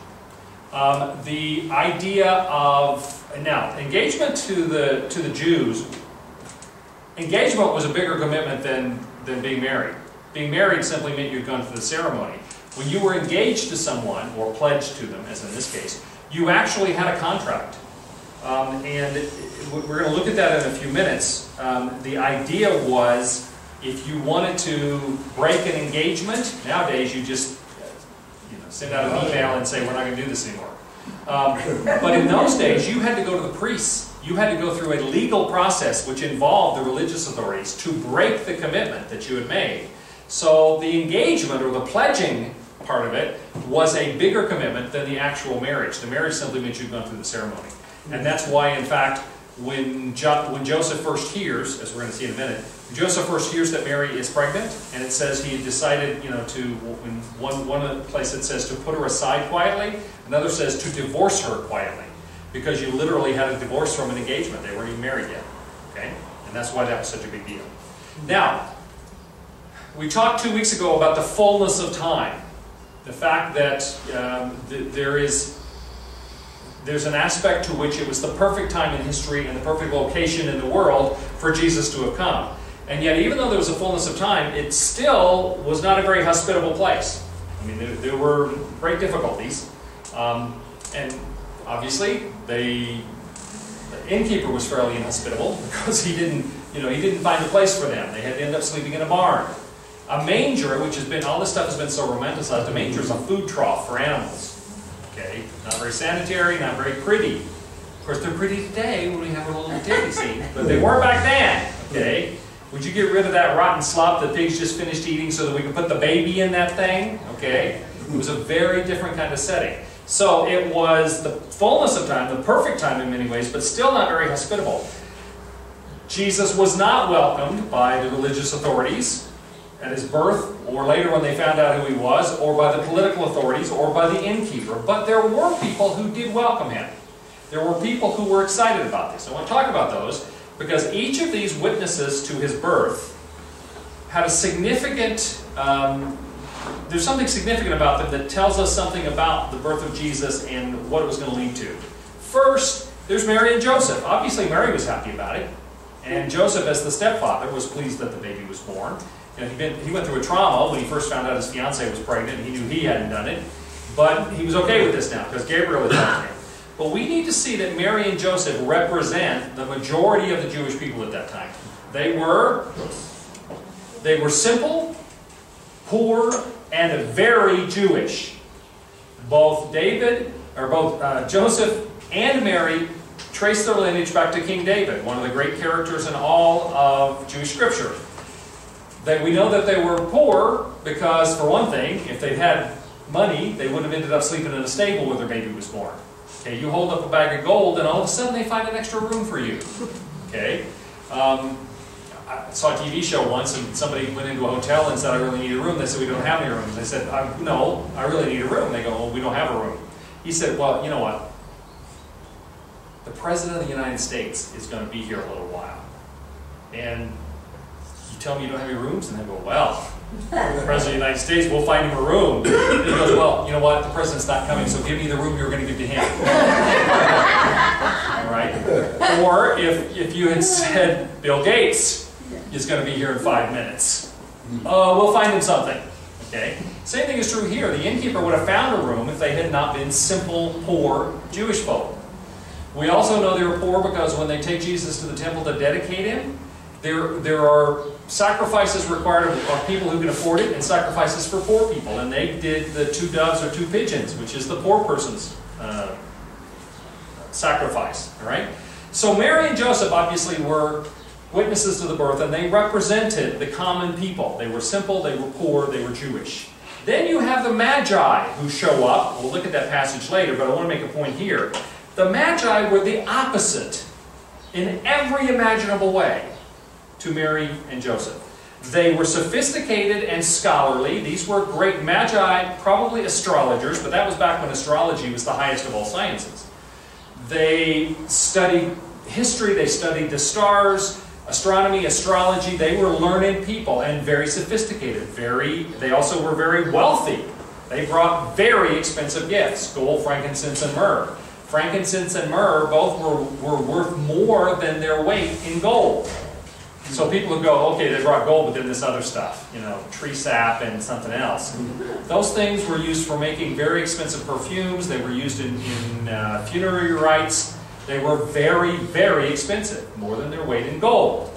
Um, the idea of now engagement to the to the Jews, engagement was a bigger commitment than than being married. Being married simply meant you'd gone through the ceremony. When you were engaged to someone or pledged to them, as in this case, you actually had a contract. Um, and it- we're going to look at that in a few minutes. Um, the idea was if you wanted to break an engagement, nowadays you just you know, send out an email and say, we're not going to do this anymore. Um, but in those days, you had to go to the priests. You had to go through a legal process which involved the religious authorities to break the commitment that you had made. So the engagement or the pledging part of it was a bigger commitment than the actual marriage. The marriage simply meant you'd gone through the ceremony. And mm-hmm. that's why, in fact, when, jo- when Joseph first hears, as we're going to see in a minute, Joseph first hears that Mary is pregnant, and it says he decided, you know, to, in one, one place it says to put her aside quietly, another says to divorce her quietly, because you literally had a divorce from an engagement. They weren't even married yet, okay? And that's why that was such a big deal. Mm-hmm. Now, we talked two weeks ago about the fullness of time. The fact that um, th- there is there's an aspect to which it was the perfect time in history and the perfect location in the world for Jesus to have come. And yet, even though there was a fullness of time, it still was not a very hospitable place. I mean, there, there were great difficulties. Um, and obviously, they, the innkeeper was fairly inhospitable because he didn't, you know, he didn't find a place for them. They had to end up sleeping in a barn. A manger, which has been, all this stuff has been so romanticized, a manger is a food trough for animals. Okay, not very sanitary, not very pretty. Of course, they're pretty today when we have a little nativity scene, but they weren't back then. Okay, would you get rid of that rotten slop the pigs just finished eating so that we could put the baby in that thing? Okay, it was a very different kind of setting. So it was the fullness of time, the perfect time in many ways, but still not very hospitable. Jesus was not welcomed by the religious authorities at his birth, or later when they found out who he was, or by the political authorities, or by the innkeeper. But there were people who did welcome him. There were people who were excited about this. I want to talk about those because each of these witnesses to his birth had a significant, um, there's something significant about them that tells us something about the birth of Jesus and what it was going to lead to. First, there's Mary and Joseph. Obviously, Mary was happy about it. And Joseph, as the stepfather, was pleased that the baby was born. You know, he'd been, he went through a trauma when he first found out his fiancee was pregnant. He knew he hadn't done it. But he was okay with this now because Gabriel had done it. But we need to see that Mary and Joseph represent the majority of the Jewish people at that time. They were, they were simple, poor, and very Jewish. Both David, or both uh, Joseph and Mary trace their lineage back to King David, one of the great characters in all of Jewish scripture. That we know that they were poor because, for one thing, if they'd had money, they would have ended up sleeping in a stable where their baby was born. Okay, you hold up a bag of gold, and all of a sudden they find an extra room for you. Okay, um, I saw a TV show once, and somebody went into a hotel and said, "I really need a room." They said, "We don't have any rooms." They said, I, "No, I really need a room." They go, "Well, we don't have a room." He said, "Well, you know what? The president of the United States is going to be here a little while, and tell me you don't have any rooms?" And they go, "Well." The President of the United States, we'll find him a room. And he goes, well, you know what, the president's not coming, so give me the room you're going to give to him. All right? Or if, if you had said Bill Gates is going to be here in five minutes, uh, we'll find him something. Okay? Same thing is true here. The innkeeper would have found a room if they had not been simple, poor Jewish folk. We also know they were poor because when they take Jesus to the temple to dedicate him, there, there are sacrifices required of, people who can afford it and sacrifices for poor people. And they did the two doves or two pigeons, which is the poor person's uh, sacrifice. All right? So Mary and Joseph obviously were witnesses to the birth, and they represented the common people. They were simple, they were poor, they were Jewish. Then you have the Magi who show up. We'll look at that passage later, but I want to make a point here. The Magi were the opposite in every imaginable way to Mary and Joseph. They were sophisticated and scholarly. These were great magi, probably astrologers, but that was back when astrology was the highest of all sciences. They studied history, they studied the stars, astronomy, astrology. They were learned people and very sophisticated. Very, they also were very wealthy. They brought very expensive gifts gold, frankincense, and myrrh. Frankincense and myrrh both were, were worth more than their weight in gold. So people would go, okay, they brought gold, but then this other stuff, you know, tree sap and something else. Those things were used for making very expensive perfumes. They were used in, in uh, funerary rites. They were very, very expensive, more than their weight in gold.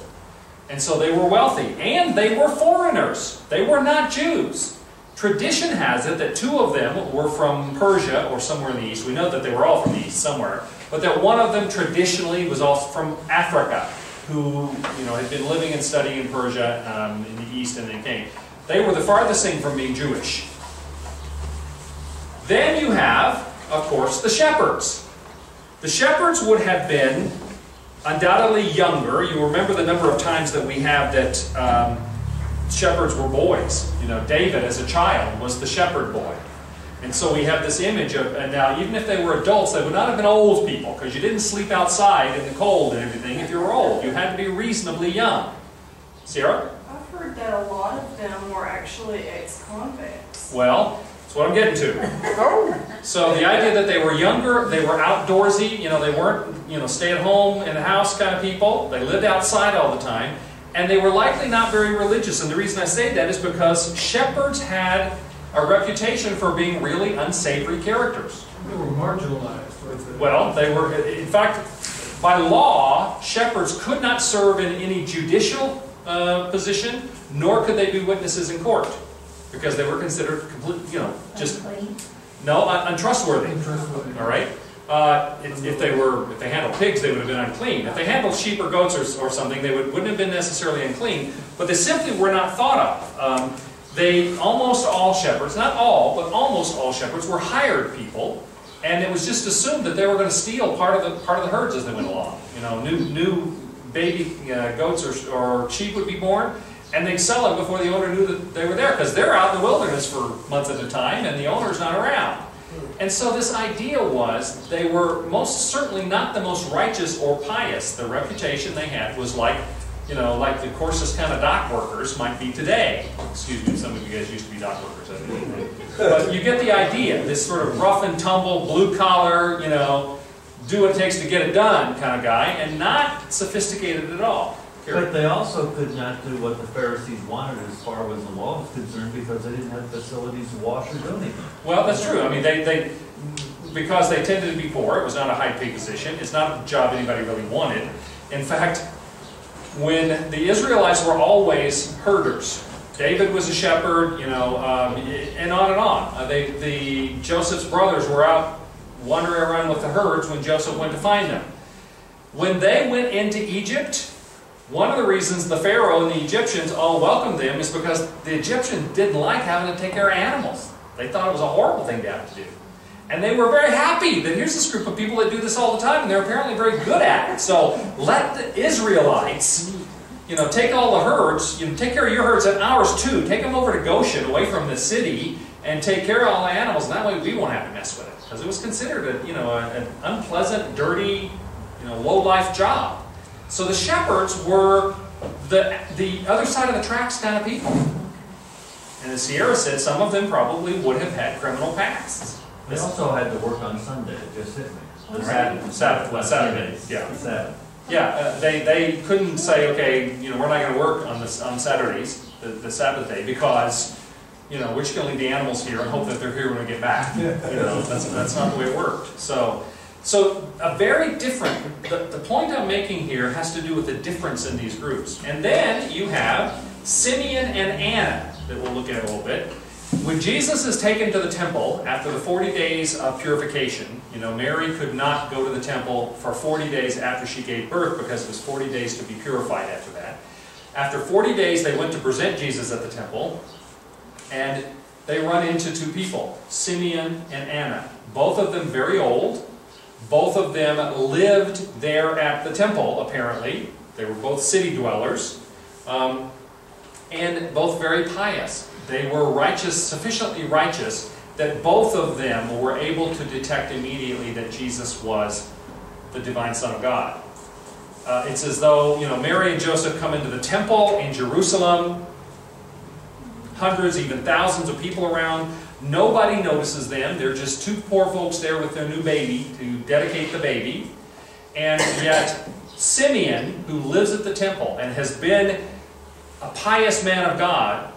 And so they were wealthy. And they were foreigners. They were not Jews. Tradition has it that two of them were from Persia or somewhere in the east. We know that they were all from the east somewhere. But that one of them traditionally was also from Africa, who you know had been living and studying in Persia um, in the east and then came. They were the farthest thing from being Jewish. Then you have, of course, the shepherds. The shepherds would have been undoubtedly younger. You remember the number of times that we have that um, shepherds were boys. You know, David as a child was the shepherd boy. And so we have this image of, and now even if they were adults, they would not have been old people because you didn't sleep outside in the cold and everything if you were old. You had to be reasonably young. Sarah? I've heard that a lot of them were actually ex-convicts. Well, that's what I'm getting to. Oh. So the idea that they were younger, they were outdoorsy, you know, they weren't, you know, stay at home in the house kind of people. They lived outside all the time. And they were likely not very religious. And the reason I say that is because shepherds had a reputation for being really unsavory characters. They were marginalized. Well, they were, in fact, by law, shepherds could not serve in any judicial uh, position, nor could they be witnesses in court, because they were considered complete, you know, just no un- untrustworthy. Untrustworthy. All right. Uh, if, if they were, if they handled pigs, they would have been unclean. If they handled sheep or goats or, or something, they would, wouldn't have been necessarily unclean. But they simply were not thought of. Um, they almost all shepherds, not all, but almost all shepherds were hired people, and it was just assumed that they were going to steal part of the part of the herds as they went along. You know, new new baby uh, goats or, or sheep would be born, and they'd sell them before the owner knew that they were there because they're out in the wilderness for months at a time, and the owner's not around. And so this idea was they were most certainly not the most righteous or pious. The reputation they had was like, you know, like the coarsest kind of dock workers might be today. Excuse me, some of you guys used to be dock workers, I think. But you get the idea, this sort of rough and tumble, blue collar, you know, do what it takes to get it done kind of guy, and not sophisticated at all. Carrie. But they also could not do what the Pharisees wanted as far as the law was concerned because they didn't have facilities to wash or do anything. Well, that's true. I mean, they, they, because they tended to be poor, it was not a high paid position. It's not a job anybody really wanted. In fact, when the Israelites were always herders, David was a shepherd, you know, um, and on and on. Uh, they, the Joseph's brothers were out wandering around with the herds when Joseph went to find them. When they went into Egypt, one of the reasons the Pharaoh and the Egyptians all welcomed them is because the Egyptians didn't like having to take care of animals. They thought it was a horrible thing to have to do. And they were very happy that here's this group of people that do this all the time, and they're apparently very good at it. So let the Israelites, you know, take all the herds, you know, take care of your herds and ours too. Take them over to Goshen, away from the city, and take care of all the animals. And that way we won't have to mess with it. Because it was considered a, you know, a- an unpleasant, dirty, you know, low-life job. So the shepherds were the, the other side of the tracks kind of people. And as Sierra said, some of them probably would have had criminal pasts. They also had to work on Sunday, it just hit me. Right. Sabbath, Saturday, yeah. Sabbath. Yeah, uh, they, they couldn't say, okay, you know, we're not going to work on this on Saturdays, the, the Sabbath day, because, you know, we're just going to leave the animals here and hope that they're here when we get back. You know, that's, that's not the way it worked. So, so a very different, the, the point I'm making here has to do with the difference in these groups. And then you have Simeon and Anna that we'll look at a little bit. When Jesus is taken to the temple after the 40 days of purification, you know, Mary could not go to the temple for 40 days after she gave birth because it was 40 days to be purified after that. After 40 days, they went to present Jesus at the temple, and they run into two people, Simeon and Anna. Both of them very old, Both of them lived there at the temple, apparently. They were both city dwellers. Um, and both very pious. They were righteous, sufficiently righteous, that both of them were able to detect immediately that Jesus was the divine Son of God. Uh, it's as though, you know, Mary and Joseph come into the temple in Jerusalem, hundreds, even thousands of people around. Nobody notices them. They're just two poor folks there with their new baby to dedicate the baby. And yet, Simeon, who lives at the temple and has been a pious man of God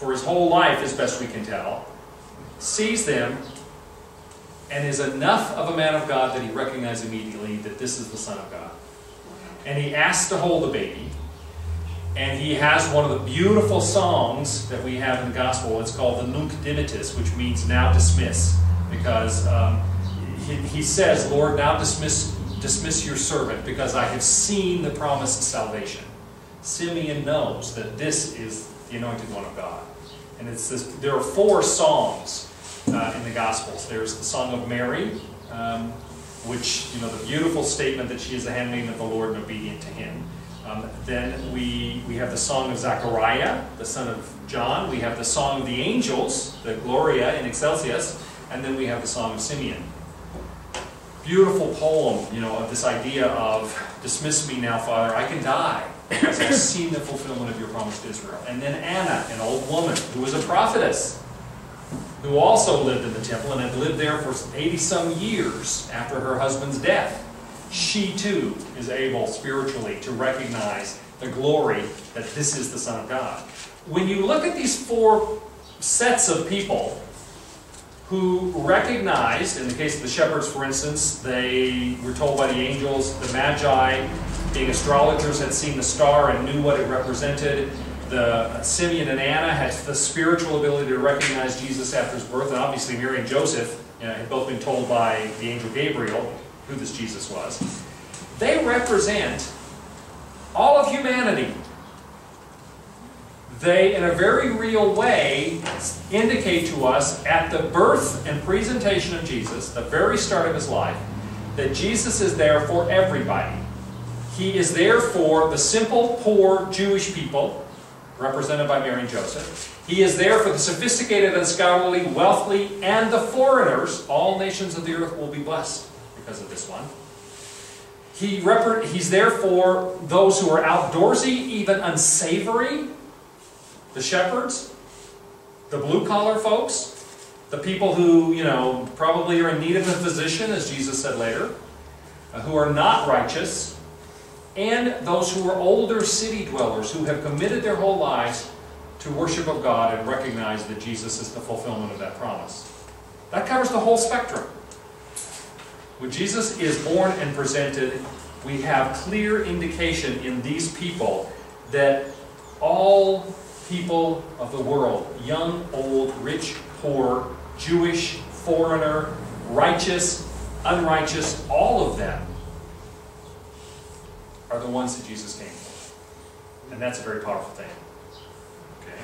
for his whole life, as best we can tell, sees them and is enough of a man of God that he recognizes immediately that this is the Son of God. And he asks to hold the baby. And he has one of the beautiful songs that we have in the gospel. It's called the Nunc Dimittis, which means now dismiss. Because um, he, he says, Lord, now dismiss, dismiss your servant, because I have seen the promised salvation. Simeon knows that this is the anointed one of God. And it's this, there are four songs uh, in the Gospels. There's the Song of Mary, um, which, you know, the beautiful statement that she is the handmaiden of the Lord and obedient to him. Um, then we, we have the Song of Zechariah, the son of John. We have the Song of the Angels, the Gloria in Excelsis. And then we have the Song of Simeon. Beautiful poem, you know, of this idea of, dismiss me now, Father, I can die because I've seen the fulfillment of your promise to Israel. And then Anna, an old woman who was a prophetess, who also lived in the temple and had lived there for 80 some years after her husband's death. She too is able spiritually to recognize the glory that this is the Son of God. When you look at these four sets of people who recognized, in the case of the shepherds, for instance, they were told by the angels, the Magi, being astrologers, had seen the star and knew what it represented. The Simeon and Anna had the spiritual ability to recognize Jesus after his birth, and obviously Mary and Joseph you know, had both been told by the angel Gabriel who this Jesus was. They represent all of humanity. They, in a very real way, indicate to us at the birth and presentation of Jesus, the very start of his life, that Jesus is there for everybody. He is there for the simple, poor Jewish people, represented by Mary and Joseph. He is there for the sophisticated and scholarly, wealthy, and the foreigners. All nations of the earth will be blessed because of this one. He he's there for those who are outdoorsy, even unsavory, the shepherds, the blue collar folks, the people who, you know, probably are in need of a physician, as Jesus said later, uh, who are not righteous, and those who are older city dwellers who have committed their whole lives to worship of God and recognize that Jesus is the fulfillment of that promise. That covers the whole spectrum. When Jesus is born and presented, we have clear indication in these people that all people of the world, young, old, rich, poor, Jewish, foreigner, righteous, unrighteous, all of them are the ones that Jesus came for. And that's a very powerful thing. Okay?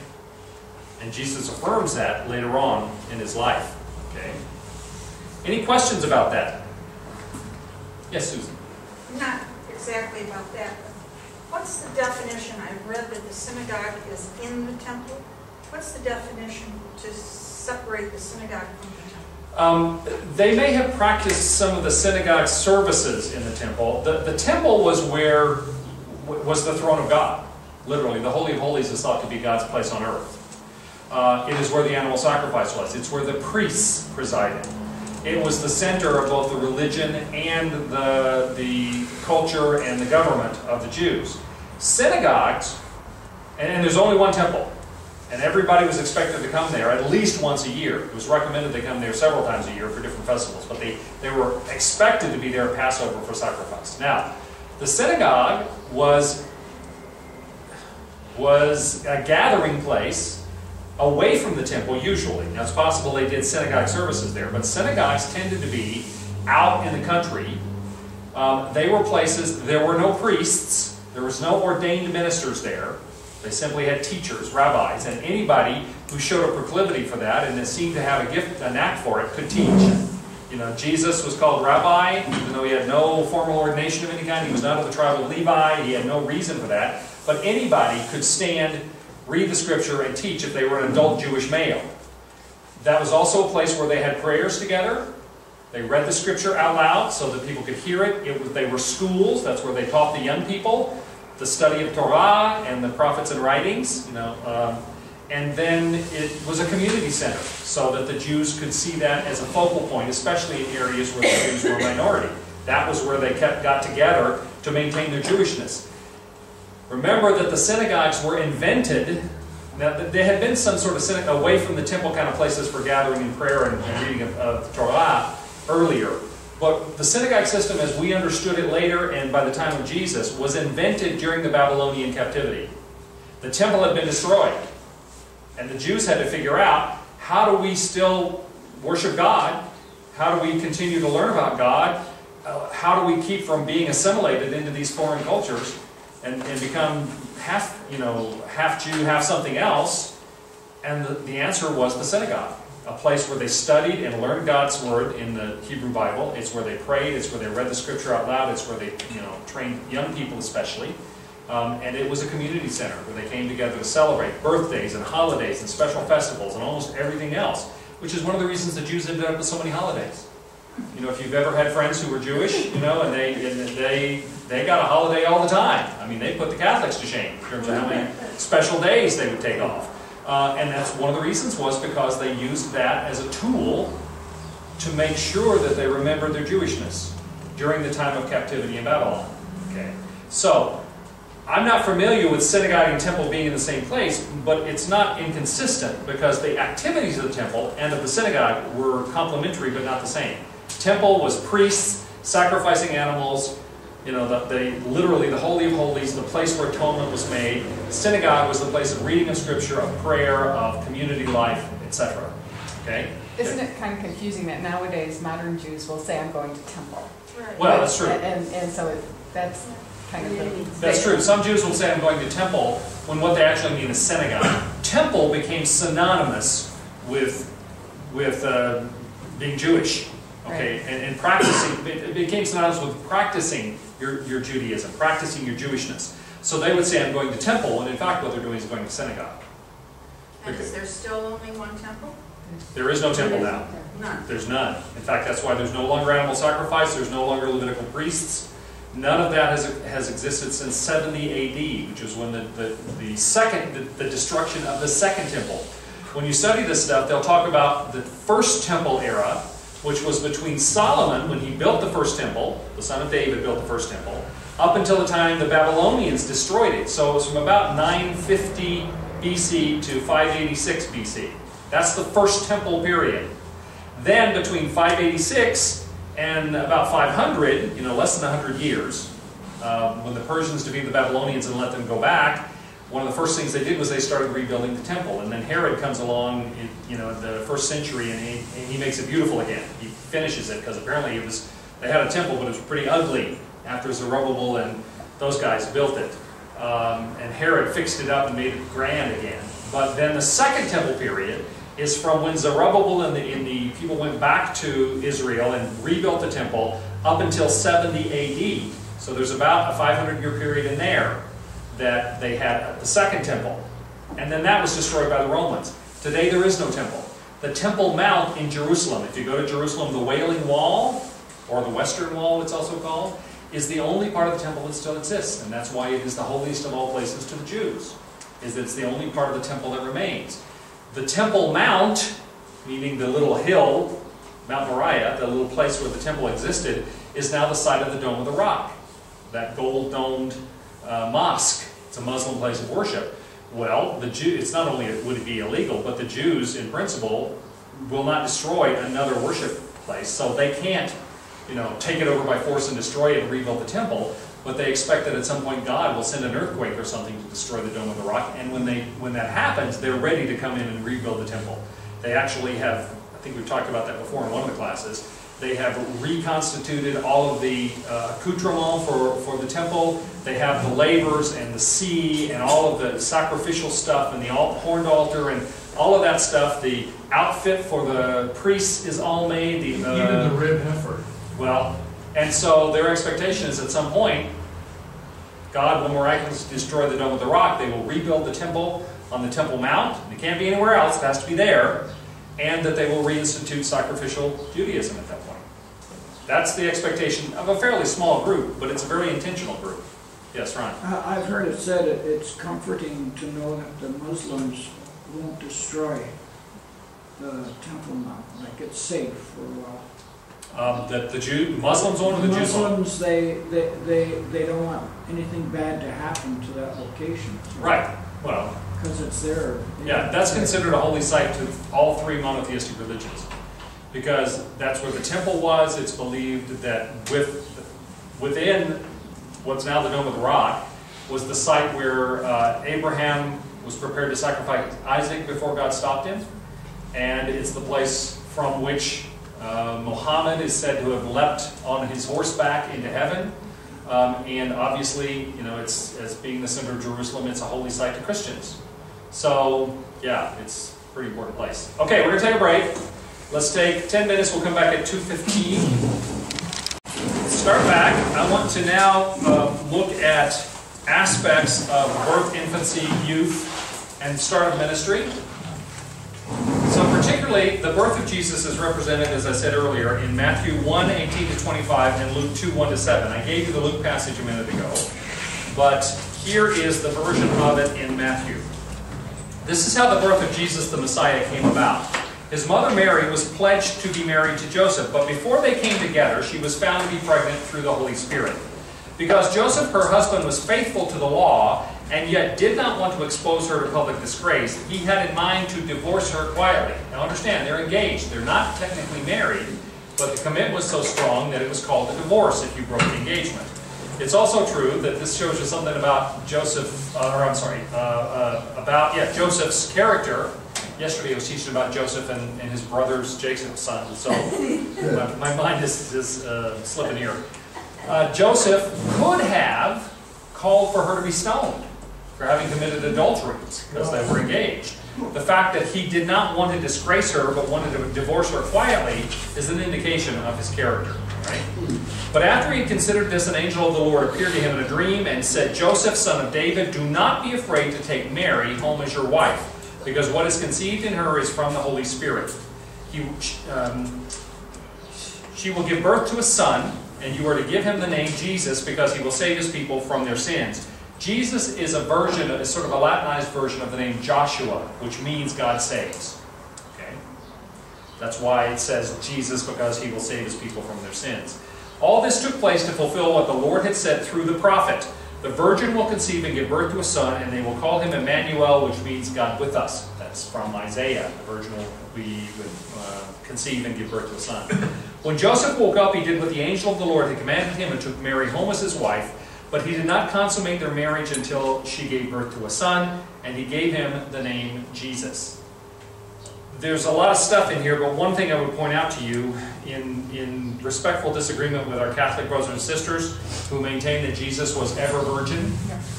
And Jesus affirms that later on in his life. Okay? Any questions about that? Yes, Susan. Not exactly about that, what's the definition? I read that the synagogue is in the temple. What's the definition to separate the synagogue from? Um, they may have practiced some of the synagogue services in the temple. The, the temple was where was the throne of God. Literally, the Holy of Holies is thought to be God's place on earth. Uh, it is where the animal sacrifice was. It's where the priests presided. It was the center of both the religion and the, the culture and the government of the Jews. Synagogues, and, and there's only one temple, and everybody was expected to come there at least once a year. It was recommended they come there several times a year for different festivals, but they, they were expected to be there at Passover for sacrifice. Now, the synagogue was, was a gathering place away from the temple usually. Now it's possible they did synagogue services there, but synagogues tended to be out in the country. Um, they were places, there were no priests, there was no ordained ministers there. They simply had teachers, rabbis, and anybody who showed a proclivity for that and seemed to have a gift, a knack for it, could teach. You know, Jesus was called rabbi, even though he had no formal ordination of any kind. He was not of the tribe of Levi. He had no reason for that. But anybody could stand, read the scripture, and teach if they were an adult Jewish male. That was also a place where they had prayers together. They read the scripture out loud so that people could hear it. it was, they were schools. That's where they taught the young people the study of Torah and the prophets and writings. You know, um, and then it was a community center so that the Jews could see that as a focal point, especially in areas where the Jews were a minority. That was where they kept, got together to maintain their Jewishness. Remember that the synagogues were invented. Now, there had been some sort of synagogue away from the temple kind of places for gathering and prayer and, and reading of, of Torah earlier. But the synagogue system, as we understood it later and by the time of Jesus, was invented during the Babylonian captivity. The temple had been destroyed. And the Jews had to figure out how do we still worship God? How do we continue to learn about God? Uh, how do we keep from being assimilated into these foreign cultures and, and become half, you know, half Jew, half something else? And the, the answer was the synagogue, a place where they studied and learned God's word in the Hebrew Bible. It's where they prayed. It's where they read the scripture out loud. It's where they, you know, trained young people especially. Um, and it was a community center where they came together to celebrate birthdays and holidays and special festivals and almost everything else, which is one of the reasons the Jews ended up with so many holidays. You know, if you've ever had friends who were Jewish, you know, and they and they they got a holiday all the time. I mean, they put the Catholics to shame in terms of how many special days they would take off. Uh, and that's one of the reasons was because they used that as a tool to make sure that they remembered their Jewishness during the time of captivity in Babylon. Okay, so I'm not familiar with synagogue and temple being in the same place, but it's not inconsistent because the activities of the temple and of the synagogue were complementary but not the same. Temple was priests sacrificing animals, you know, the, the, literally the Holy of Holies, the place where atonement was made. Synagogue was the place of reading of Scripture, of prayer, of community life, etc. Okay? Isn't it kind of confusing that nowadays modern Jews will say, I'm going to temple? Right. Well, that's true. And, and so it- that's kind of the. That's true. Some Jews will say I'm going to temple when what they actually mean is synagogue. Temple became synonymous with with uh, being Jewish, okay, and, and practicing. It became synonymous with practicing your, your Judaism, practicing your Jewishness. So they would say I'm going to temple, and in fact, what they're doing is going to synagogue. And is there still only one temple? There is no temple now. None. There's none. In fact, that's why there's no longer animal sacrifice, there's no longer Levitical priests. None of that has, has existed since 70 AD, which was when the, the, the second, the, the destruction of the second temple. When you study this stuff, they'll talk about the first temple era, which was between Solomon, when he built the first temple, the son of David built the first temple, up until the time the Babylonians destroyed it. So it was from about 950 BC to 586 BC. That's the first temple period. Then between 586 and about 500, you know, less than 100 years, uh, when the Persians defeated the Babylonians and let them go back, one of the first things they did was they started rebuilding the temple. And then Herod comes along, in, you know, the first century, and he, and he makes it beautiful again. He finishes it because apparently it was they had a temple, but it was pretty ugly after Zerubbabel and those guys built it. Um, and Herod fixed it up and made it grand again. But then the second temple period is from when Zerubbabel and the, and the people went back to Israel and rebuilt the temple up until 70 AD. So there's about a 500 year period in there that they had at the second temple. And then that was destroyed by the Romans. Today there is no temple. The Temple Mount in Jerusalem, if you go to Jerusalem, the Wailing Wall, or the Western Wall it's also called, is the only part of the temple that still exists. And that's why it is the holiest of all places to the Jews, is that it's the only part of the temple that remains. The Temple Mount, meaning the little hill, Mount Moriah, the little place where the temple existed, is now the site of the Dome of the Rock, that gold domed uh, mosque. It's a Muslim place of worship. Well, the Jew, it's not only would it be illegal, but the Jews, in principle, will not destroy another worship place. So they can't, you know, take it over by force and destroy it and rebuild the temple. But they expect that at some point God will send an earthquake or something to destroy the Dome of the Rock. And when they when that happens, they're ready to come in and rebuild the temple. They actually have, I think we've talked about that before in one of the classes, they have reconstituted all of the uh, accoutrement for, for the temple. They have the lavers and the sea and all of the sacrificial stuff and the horned altar and all of that stuff. The outfit for the priests is all made. The, Even the red heifer. well, and so their expectation is at some point, God will miraculously destroy the dome of the rock. They will rebuild the temple on the Temple Mount. It can't be anywhere else, it has to be there. And that they will reinstitute sacrificial Judaism at that point. That's the expectation of a fairly small group, but it's a very intentional group. Yes, Ron? Uh, I've heard it said it- it's comforting to know that the Muslims won't destroy the Temple Mount, like it's safe for a while. Um, that the Jew, Muslims own or the Jews? Muslims, they, they, they, they don't want anything bad to happen to that location. Right, well, Because it's there. Yeah, that's considered a holy site to all three monotheistic religions. Because that's where the temple was, it's believed that with, within what's now the Dome of the Rock, was the site where uh, Abraham was prepared to sacrifice Isaac before God stopped him. And it's the place from which uh, Muhammad is said to have leapt on his horseback into heaven. Um, and obviously, you know, it's as being the center of Jerusalem, it's a holy site to Christians. So, yeah, it's a pretty important place. Okay, we're going to take a break. Let's take 10 minutes. We'll come back at 2.15. Start back. I want to now uh, look at aspects of birth, infancy, youth, and start of ministry. So particularly, the birth of Jesus is represented, as I said earlier, in Matthew 1, 18 to 25, and Luke 2, 1 to 7. I gave you the Luke passage a minute ago, but here is the version of it in Matthew. This is how the birth of Jesus the Messiah came about. His mother Mary was pledged to be married to Joseph, but before they came together, she was found to be pregnant through the Holy Spirit. Because Joseph, her husband, was faithful to the law and yet did not want to expose her to public disgrace, he had in mind to divorce her quietly. Now understand, they're engaged. They're not technically married, but the commitment was so strong that it was called a divorce if you broke the engagement. It's also true that this shows you something about Joseph, uh, or I'm sorry, uh, uh, about, yeah, Joseph's character. Yesterday I was teaching about Joseph and, and his brothers, Jacob's son, so my, my mind is, is uh, slipping here. Uh, Joseph could have called for her to be stoned for having committed adultery because they were engaged. The fact that he did not want to disgrace her but wanted to divorce her quietly is an indication of his character. Right? But after he had considered this, an angel of the Lord appeared to him in a dream and said, Joseph, son of David, do not be afraid to take Mary home as your wife, because what is conceived in her is from the Holy Spirit. He, um, she will give birth to a son, and you are to give him the name Jesus because he will save his people from their sins. Jesus is a version, is sort of a Latinized version of the name Joshua, which means God saves. Okay? That's why it says Jesus because he will save his people from their sins. All this took place to fulfill what the Lord had said through the prophet. The virgin will conceive and give birth to a son, and they will call him Emmanuel, which means God with us. That's from Isaiah. The virgin will be, uh, conceive and give birth to a son. When Joseph woke up, he did what the angel of the Lord had commanded him and took Mary home as his wife. But he did not consummate their marriage until she gave birth to a son, and he gave him the name Jesus. There's a lot of stuff in here, but one thing I would point out to you, in, in respectful disagreement with our Catholic brothers and sisters who maintain that Jesus was ever virgin,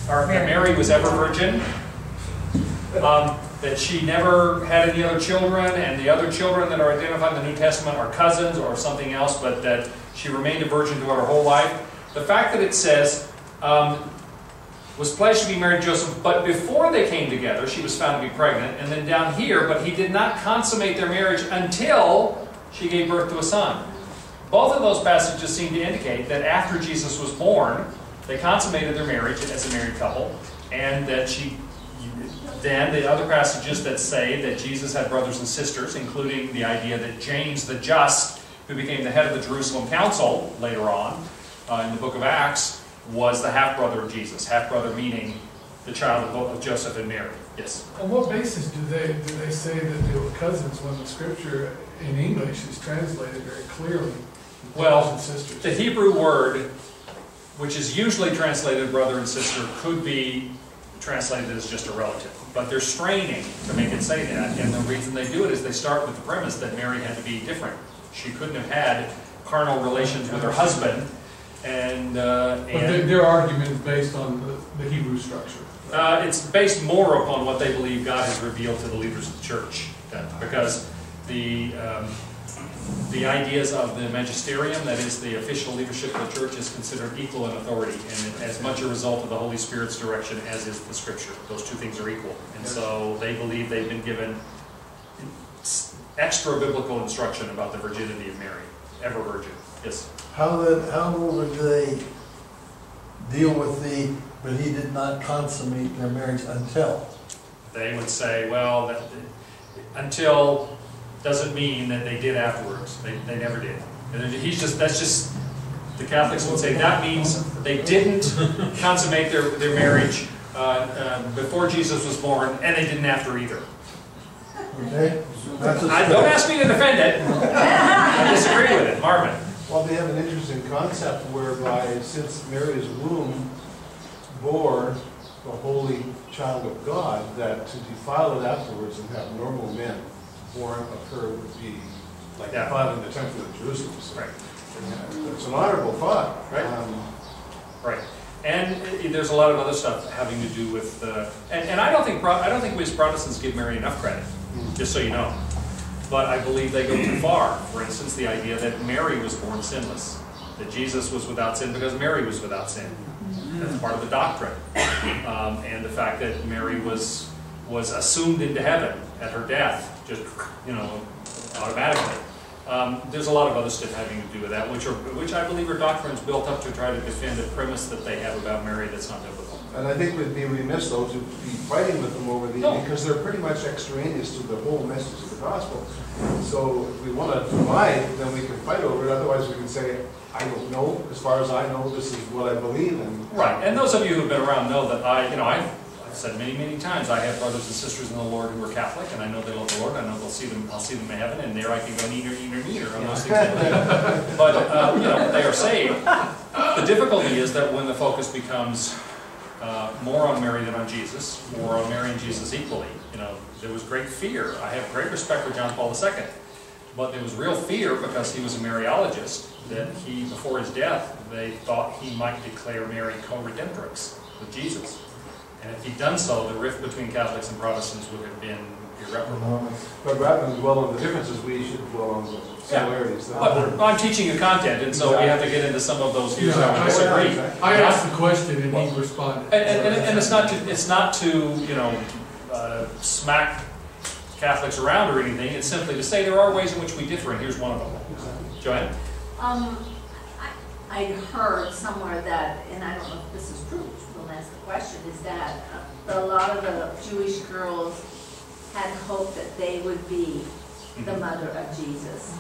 or that Mary was ever virgin, um, that she never had any other children, and the other children that are identified in the New Testament are cousins or something else, but that she remained a virgin throughout her whole life. The fact that it says, um, was pledged to be married to Joseph, but before they came together, she was found to be pregnant. And then down here, but he did not consummate their marriage until she gave birth to a son. Both of those passages seem to indicate that after Jesus was born, they consummated their marriage as a married couple, and that she. Then the other passages that say that Jesus had brothers and sisters, including the idea that James the Just, who became the head of the Jerusalem Council later on uh, in the book of Acts, was the half brother of Jesus. Half brother meaning the child of both Joseph and Mary. Yes. On what basis do they, do they say that they were cousins when the scripture in English is translated very clearly? Well, brothers and sisters? The Hebrew word, which is usually translated brother and sister, could be translated as just a relative. But they're straining to make it say that, and the reason they do it is they start with the premise that Mary had to be different. She couldn't have had carnal relations with her husband And, uh, But their, and their argument is based on the, the Hebrew structure. uh, it's based more upon what they believe God has revealed to the leaders of the church. Because the, um, the ideas of the magisterium, that is the official leadership of the church, is considered equal in authority and as much a result of the Holy Spirit's direction as is the scripture. Those two things are equal. And so they believe they've been given extra biblical instruction about the virginity of Mary, ever virgin. Yes? How then, how would they deal with the, but he did not consummate their marriage until? They would say, well, that, until doesn't mean that they did afterwards. They, they never did. And he's just, that's just, the Catholics would say that means they didn't consummate their, their marriage uh, uh, before Jesus was born, and they didn't after either. Okay? That's a- I, don't ask me to defend it. I disagree with it. Marvin? Well, they have an interesting concept whereby since Mary's womb bore the holy child of God, that to defile it afterwards and have normal men born of her would be like Yeah. defiling the temple of Jerusalem. So, Right. It's an honorable thought. Right. Um, Right. And uh, there's a lot of other stuff having to do with, uh, and, and I don't think, I don't think we as Protestants give Mary enough credit, just so you know. But I believe they go too far. For instance, the idea that Mary was born sinless, that Jesus was without sin because Mary was without sin. That's part of the doctrine. Um, and the fact that Mary was, was assumed into heaven at her death, just, you know, automatically. Um, there's a lot of other stuff having to do with that, which are, which I believe are doctrines built up to try to defend a premise that they have about Mary that's not biblical. And I think we'd be remiss though to be fighting with them over these No. because they're pretty much extraneous to the whole message of the gospel. So if we want to divide, then we can fight over it. Otherwise, we can say, I don't know. As far as I know, this is what I believe and Right, and those of you who've been around know that I, you know, I've, I've said many, many times, I have brothers and sisters in the Lord who are Catholic, and I know they love the Lord, I know they'll see them, I'll see them in heaven, and there I can go neater, neater, neater on those things. But, uh, you know, they are saved. The difficulty is that when the focus becomes uh, more on Mary than on Jesus, or on Mary and Jesus equally, you know, there was great fear. I have great respect for John Paul II, but there was real fear because he was a Mariologist, that he, before his death, they thought he might declare Mary co-redemptrix with Jesus. And if he'd done so, the rift between Catholics and Protestants would have been irreparable. But rather than dwell on the differences, we should dwell on the similarities. But I'm teaching you content, and so we have to get into some of those views Yeah, how we I- disagree. I asked the question and he responded. And, and, and it's not to, it's not to, you know, uh, smack Catholics around or anything, it's simply to say there are ways in which we differ, and here's one of them. Joanne? Um, I, I heard somewhere that, and I don't know if this is true, we'll ask the question, is that uh, a lot of the Jewish girls had hoped that they would be the Mm-hmm. mother of Jesus.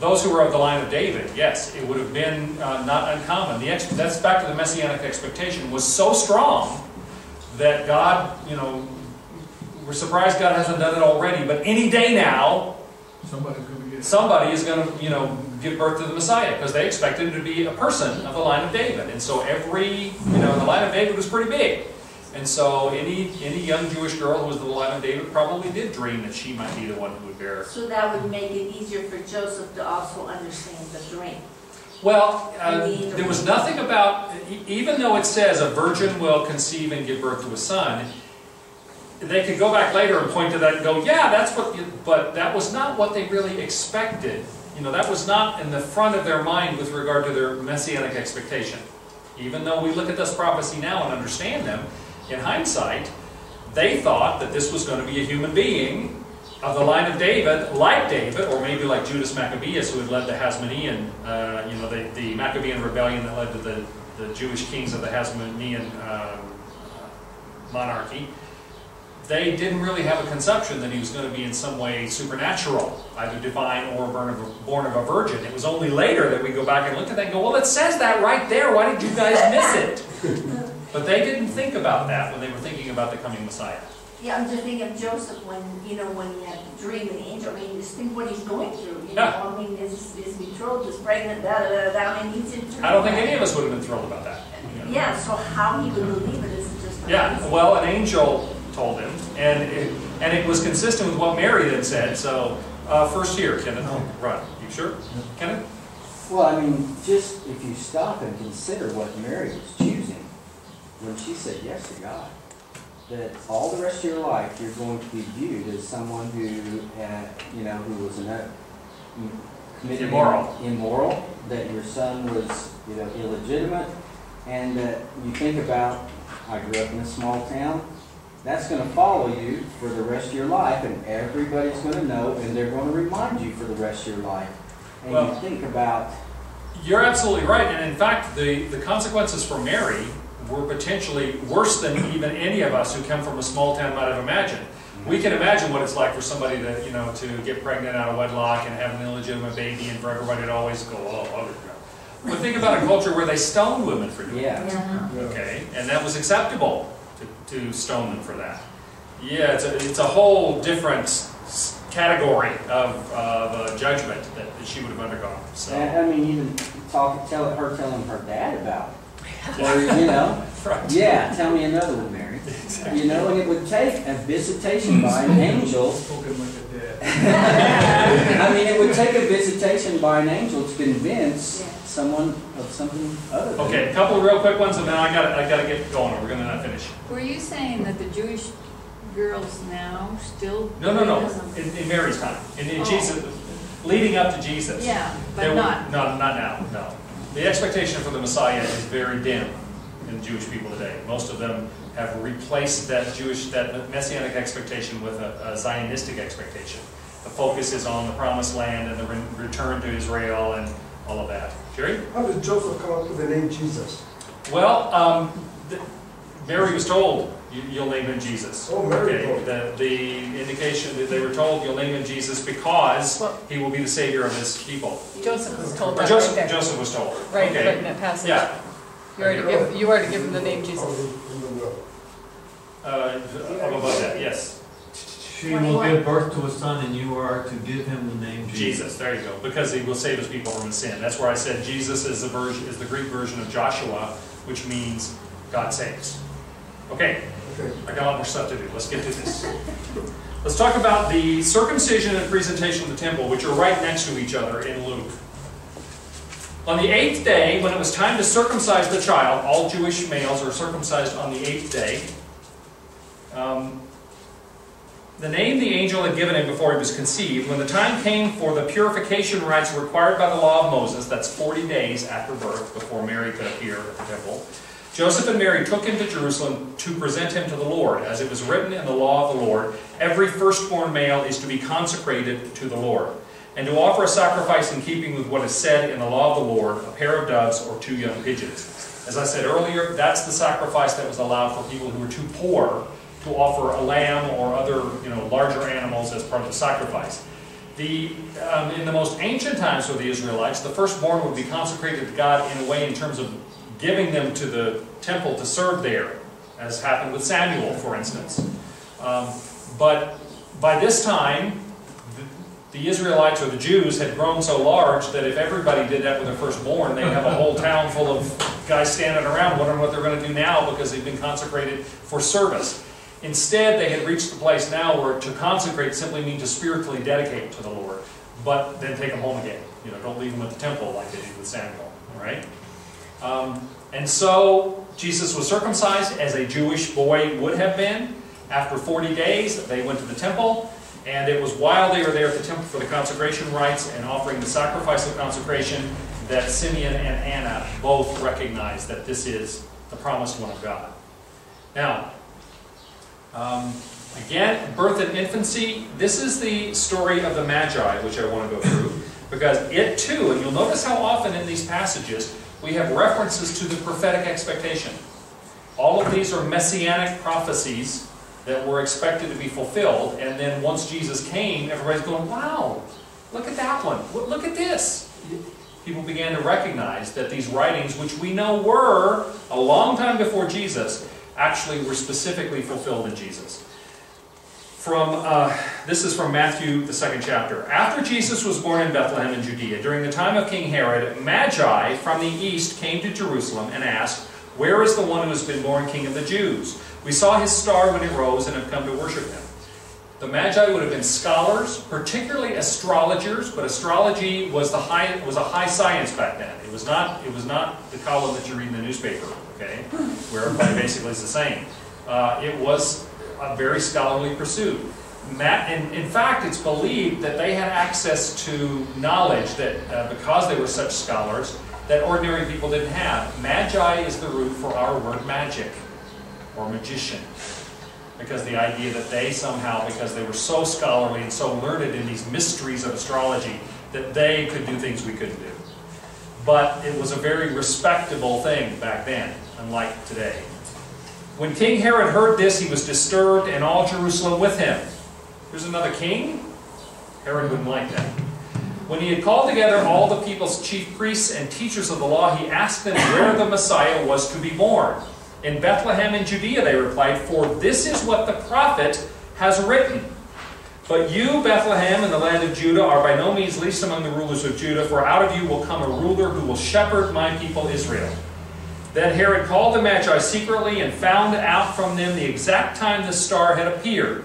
Those who were of the line of David, yes, it would have been uh, not uncommon. The ex- that's back to the messianic expectation was so strong that God, you know, we're surprised God hasn't done it already. But any day now, Somebody's gonna get. somebody is going to, you know, give birth to the Messiah because they expected him to be a person of the line of David. And so every, you know, the line of David was pretty big. And so any any young Jewish girl who was the line of David probably did dream that she might be the one who would bear. So that would make it easier for Joseph to also understand the dream. Well, uh, there was nothing about, even though it says a virgin will conceive and give birth to a son, they could go back later and point to that and go, yeah, that's what, you-" but that was not what they really expected. You know, that was not in the front of their mind with regard to their messianic expectation. Even though we look at this prophecy now and understand them, in hindsight, they thought that this was going to be a human being of the line of David, like David, or maybe like Judas Maccabeus, who had led the Hasmonean, uh, you know, the, the Maccabean rebellion that led to the, the Jewish kings of the Hasmonean um, monarchy. They didn't really have a conception that he was going to be in some way supernatural, either divine or born of a, born of a virgin. It was only later that we go back and look at that and go, well, it says that right there. Why did you guys miss it? But they didn't think about that when they were thinking about the coming Messiah. Yeah, I'm just thinking of Joseph when, you know, when he had the dream and the angel, I mean, just think what he's going through, you know, I mean, his, his betrothed is pregnant, da, da, da, da, I mean, he's in. I don't think any of us would have been thrilled about that. you know. Yeah, so how he would believe it is just. Yeah, amazing. well, an angel told him, and it, and it was consistent with what Mary had said. So, uh, first here, Kenneth, Oh. Right. You sure, Kenneth? Well, I mean, just if you stop and consider what Mary was choosing when she said yes to God, that all the rest of your life you're going to be viewed as someone who had, you know, who was an, uh, committed Immoral. immoral, that your son was, you know, illegitimate, and that you think about, I grew up in a small town, that's going to follow you for the rest of your life, and everybody's going to know, and they're going to remind you for the rest of your life. And Well- you think about, You're absolutely right, and in fact, the, the consequences for Mary were potentially worse than even any of us who come from a small town might have imagined. We can imagine what it's like for somebody to, you know, to get pregnant out of wedlock and have an illegitimate baby, and for everybody to always go, oh, other girl. But think about a culture where they stoned women for doing yeah. Yeah. Okay, and that was acceptable to, to stone them for that. Yeah, it's a, it's a whole different category of, of uh, judgment that, that she would have undergone. So, I mean, even talk, tell her telling her dad about it. Or, you know, right. yeah, tell me another one, Mary. You know, and it would take a visitation mm. by an angel. Spoken like a dad. I mean, it would take a visitation by an angel to convince Yeah. someone of something other than. Okay, a couple of real quick ones, and then I got I got to get going. or We're gonna not finish. Were you saying that the Jewish girls now still? No, no, no. In, in Mary's time, in, in Oh. Jesus, leading up to Jesus. Yeah, There but were- not, No, not now. No, the expectation for the Messiah is very dim in Jewish people today. Most of them have replaced that Jewish that messianic expectation with a, a Zionistic expectation. The focus is on the Promised Land and the re- return to Israel and all of that. Jerry? How did Joseph come up with the name Jesus? Well, um, Mary was told, you, you'll name him Jesus. Oh, Mary Okay, told. The, the indication that they were told, you'll name him Jesus because Well- he will be the savior of his people. Joseph was told Or that Joseph, there. Joseph was told. Right, right in Okay, that passage. yeah. You already give, you already given the name Jesus. Uh, I'm above that, yes. She will give birth to a son and you are to give him the name Jesus. Jesus, there you go, because he will save his people from his sin. That's where I said Jesus is the version, is the Greek version of Joshua, which means God saves. Okay, Okay. I got a lot more stuff to do. Let's get to this. Let's talk about the circumcision and presentation of the temple, which are right next to each other in Luke. On the eighth day, when it was time to circumcise the child, all Jewish males are circumcised on the eighth day. Um, the name the angel had given him before he was conceived, when the time came for the purification rites required by the law of Moses, that's 40 days after birth, before Mary could appear at the temple, Joseph and Mary took him to Jerusalem to present him to the Lord. As it was written in the law of the Lord, every firstborn male is to be consecrated to the Lord, and to offer a sacrifice in keeping with what is said in the law of the Lord, a pair of doves or two young pigeons. As I said earlier, that's the sacrifice that was allowed for people who were too poor to offer a lamb or other, you know, larger animals as part of the sacrifice. The, um, in the most ancient times for the Israelites, the firstborn would be consecrated to God in a way in terms of giving them to the temple to serve there, as happened with Samuel, for instance. Um, but by this time, the, the Israelites or the Jews had grown so large that if everybody did that with their firstborn, they'd have a whole town full of guys standing around wondering what they're going to do now because they've been consecrated for service. Instead, they had reached the place now where to consecrate simply means to spiritually dedicate to the Lord, but then take them home again. You know, don't leave them at the temple like they did with Samuel. All right. Um, and so Jesus was circumcised as a Jewish boy would have been. After 40 days, they went to the temple, and it was while they were there at the temple for the consecration rites and offering the sacrifice of consecration that Simeon and Anna both recognized that this is the promised one of God. Now, um, again, birth and infancy, this is the story of the Magi, which I want to go through, because it too, and you'll notice how often in these passages we have references to the prophetic expectation. All of these are messianic prophecies that were expected to be fulfilled, and then once Jesus came, everybody's going, wow, look at that one, look at this. People began to recognize that these writings, which we know were a long time before Jesus, actually were specifically fulfilled in Jesus. From uh, this is from Matthew, the second chapter. After Jesus was born in Bethlehem in Judea, during the time of King Herod, Magi from the east came to Jerusalem and asked, "Where is the one who has been born King of the Jews? We saw his star when it rose and have come to worship him." The Magi would have been scholars, particularly astrologers, but astrology was the high was a high science back then. It was not it was not the column that you read in the newspaper, okay, where everybody basically is the same. Uh, it was a very scholarly pursuit. In fact, it's believed that they had access to knowledge that, uh, because they were such scholars, that ordinary people didn't have. Magi is the root for our word magic or magician. Because the idea that they somehow, because they were so scholarly and so learned in these mysteries of astrology, that they could do things we couldn't do. But it was a very respectable thing back then, unlike today. When King Herod heard this, he was disturbed, and all Jerusalem with him. Here's another king? Herod wouldn't like that. When he had called together all the people's chief priests and teachers of the law, he asked them where the Messiah was to be born. In Bethlehem in Judea, they replied, For this is what the prophet has written. But you, Bethlehem, in the land of Judah, are by no means least among the rulers of Judah, for out of you will come a ruler who will shepherd my people Israel. Then Herod called the Magi secretly and found out from them the exact time the star had appeared.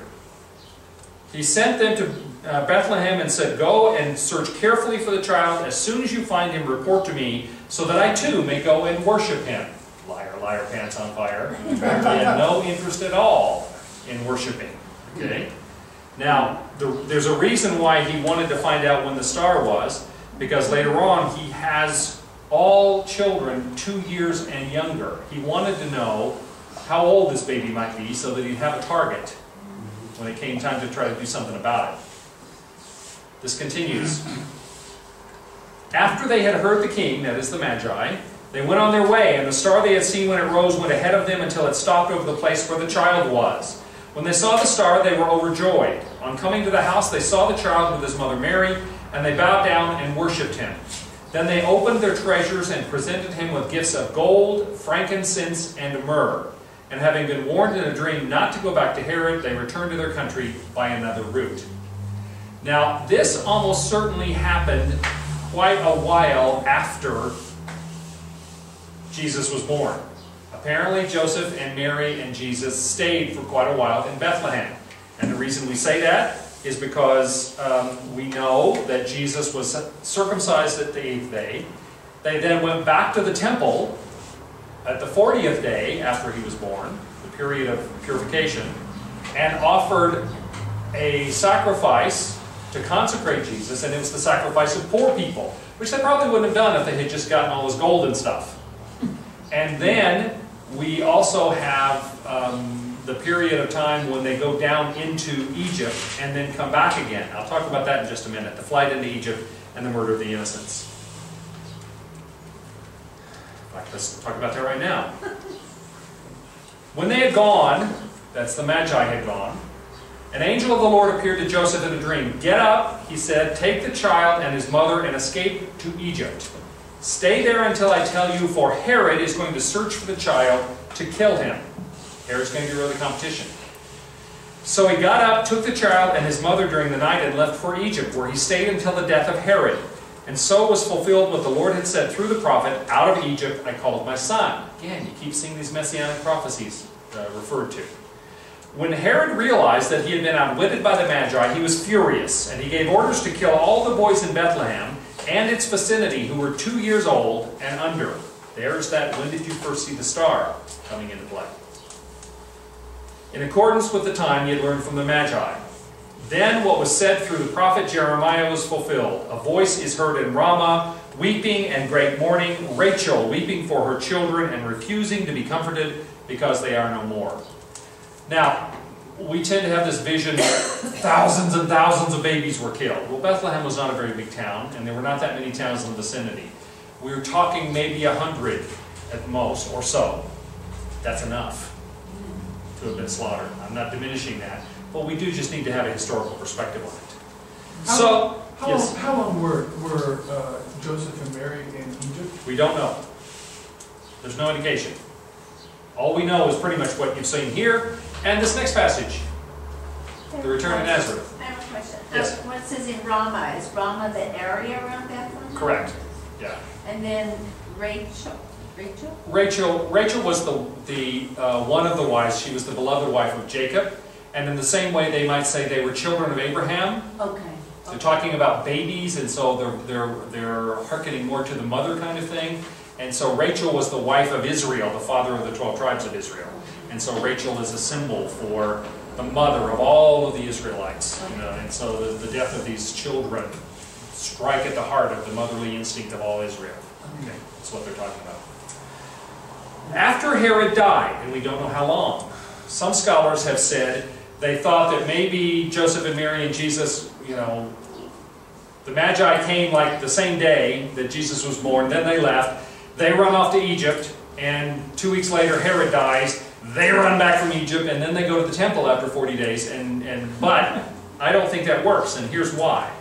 He sent them to uh, Bethlehem and said, Go and search carefully for the child. As soon as you find him, report to me, so that I too may go and worship him. Liar, liar, pants on fire. he had no interest at all in worshiping. Okay? Now, the, there's a reason why he wanted to find out when the star was, because later on he has all children two years and younger. He wanted to know how old this baby might be so that he'd have a target when it came time to try to do something about it. This continues. After they had heard the king, that is the Magi, they went on their way, and the star they had seen when it rose went ahead of them until it stopped over the place where the child was. When they saw the star, they were overjoyed. On coming to the house, they saw the child with his mother Mary, and they bowed down and worshipped him. Then they opened their treasures and presented him with gifts of gold, frankincense, and myrrh. And having been warned in a dream not to go back to Herod, they returned to their country by another route. Now, this almost certainly happened quite a while after Jesus was born. Apparently, Joseph and Mary and Jesus stayed for quite a while in Bethlehem. And the reason we say that is because um, we know that Jesus was circumcised at the eighth day. They then went back to the temple at the 40th day after he was born, the period of purification, and offered a sacrifice to consecrate Jesus, and it was the sacrifice of poor people, which they probably wouldn't have done if they had just gotten all this gold and stuff. And then we also have um, the period of time when they go down into Egypt and then come back again. I'll talk about that in just a minute. The flight into Egypt and the murder of the innocents. In let's talk about that right now. When they had gone, that's the Magi had gone, an angel of the Lord appeared to Joseph in a dream. Get up, he said, take the child and his mother and escape to Egypt. Stay there until I tell you, for Herod is going to search for the child to kill him. Herod's going to get rid of the competition. So he got up, took the child and his mother during the night, and left for Egypt, where he stayed until the death of Herod. And so was fulfilled what the Lord had said through the prophet, Out of Egypt I called my son. Again, you keep seeing these messianic prophecies uh, referred to. When Herod realized that he had been outwitted by the Magi, he was furious, and he gave orders to kill all the boys in Bethlehem and its vicinity who were two years old and under. There's that when did you first see the star coming into play. In accordance with the time he had learned from the Magi. Then what was said through the prophet Jeremiah was fulfilled. A voice is heard in Ramah, weeping and great mourning, Rachel weeping for her children and refusing to be comforted because they are no more. Now, we tend to have this vision thousands and thousands of babies were killed. Well, Bethlehem was not a very big town, and there were not that many towns in the vicinity. We were talking maybe a hundred at most, or so. That's enough to have been slaughtered. I'm not diminishing that, but we do just need to have a historical perspective on it. How So, long- How yes, long, how long were, were uh, Joseph and Mary in Egypt? we don't know. There's no indication. All we know is pretty much what you've seen here, and this next passage, the return of Nazareth. I have a question. Yes. Uh, What says in Ramah, is Ramah the area around Bethlehem? Correct. Yeah. And then Rachel, Rachel? Rachel, Rachel was the, the uh, one of the wives. She was the beloved wife of Jacob, And in the same way, they might say they were children of Abraham. Okay. They're talking about babies, and so they're, they're, they're hearkening more to the mother kind of thing. And so Rachel was the wife of Israel, the father of the 12 tribes of Israel. And so Rachel is a symbol for the mother of all of the Israelites. You know, and so the, the death of these children strike at the heart of the motherly instinct of all Israel. Okay, that's what they're talking about. After Herod died, and we don't know how long, some scholars have said they thought that maybe Joseph and Mary and Jesus, you know, the Magi came like the same day that Jesus was born, then they left. They run off to Egypt, and two weeks later Herod dies. They run back from Egypt, and then they go to the temple after 40 days. And, and But I don't think that works, and here's why.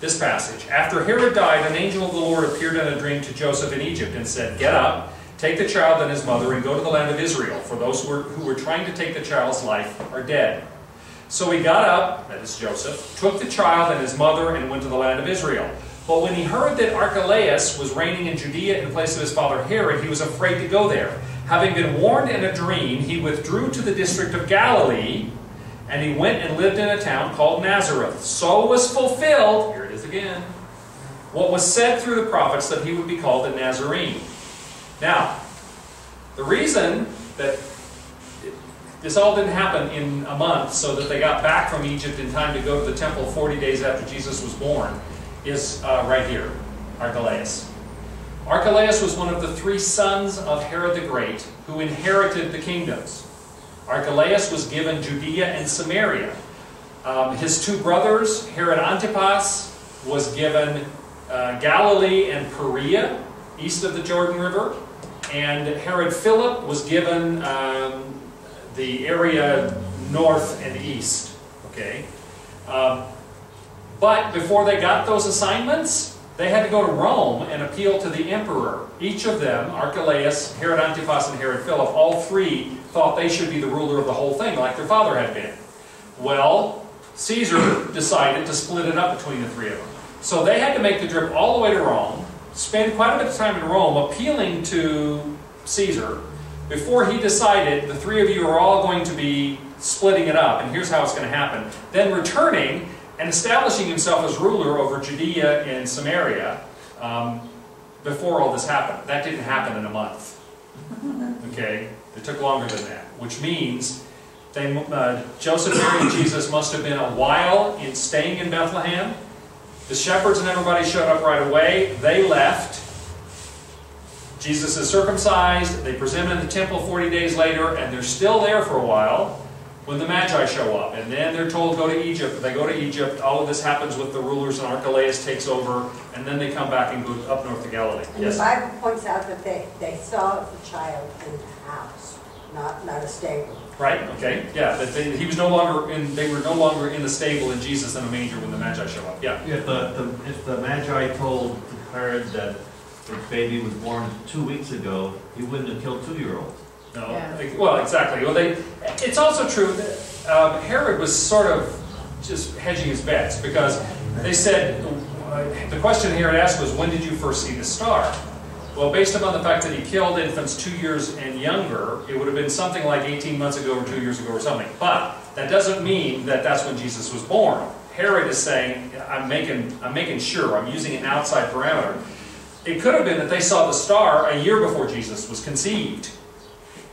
This passage. After Herod died, an angel of the Lord appeared in a dream to Joseph in Egypt and said, Get up, take the child and his mother, and go to the land of Israel, for those who were, who were trying to take the child's life are dead. So he got up, that is Joseph, took the child and his mother, and went to the land of Israel. But when he heard that Archelaus was reigning in Judea in place of his father Herod, he was afraid to go there. Having been warned in a dream, he withdrew to the district of Galilee, and he went and lived in a town called Nazareth. So was fulfilled, here it is again, what was said through the prophets that he would be called a Nazarene. Now, the reason that this all didn't happen in a month so that they got back from Egypt in time to go to the temple 40 days after Jesus was born is uh, right here, Archelaus. Archelaus was one of the three sons of Herod the Great who inherited the kingdoms. Archelaus was given Judea and Samaria. Um, his two brothers, Herod Antipas, was given uh, Galilee and Perea, east of the Jordan River, and Herod Philip was given um, the area north and east. Okay, um, but before they got those assignments, they had to go to Rome and appeal to the emperor. Each of them, Archelaus, Herod Antipas, and Herod Philip, all three thought they should be the ruler of the whole thing, like their father had been. Well, Caesar decided to split it up between the three of them. So they had to make the trip all the way to Rome, spend quite a bit of time in Rome appealing to Caesar before he decided the three of you are all going to be splitting it up, and here's how it's going to happen. Then returning and establishing himself as ruler over Judea and Samaria um, before all this happened. That didn't happen in a month. Okay? It took longer than that, which means they, uh, Joseph, Mary, and Jesus must have been a while in staying in Bethlehem. The shepherds and everybody showed up right away. They left. Jesus is circumcised. They present him in the temple 40 days later, and they're still there for a while when the Magi show up. And then they're told, go to Egypt. They go to Egypt. All of this happens with the rulers, and Archelaus takes over, and then they come back and go up north to Galilee. And Yes? the Bible points out that they, they saw the child in the house, not, not a stable. Right? Okay. Yeah. That they, he was no longer in. They were no longer in the stable in Jesus in a manger when the Magi show up. Yeah. If the, the, if the Magi told Herod that the baby was born two weeks ago, he wouldn't have killed two-year-olds. No. Yeah. Well, exactly. Well, they. It's also true that um, Herod was sort of just hedging his bets because they said uh, the question Herod asked was, "When did you first see the star?" Well, based upon the fact that he killed infants two years and younger, it would have been something like 18 months ago or two years ago or something. But that doesn't mean that that's when Jesus was born. Herod is saying, "I'm making, I'm making sure. I'm using an outside parameter." It could have been that they saw the star a year before Jesus was conceived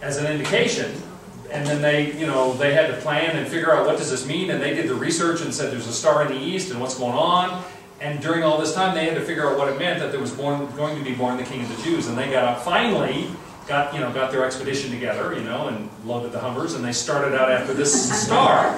as an indication. And then they, you know, they had to plan and figure out what does this mean, and they did the research and said there's a star in the east and what's going on. And during all this time, they had to figure out what it meant that there was born, going to be born the King of the Jews. And they got up, finally, got you know, got their expedition together, you know, and loaded the Hummers, and they started out after this star.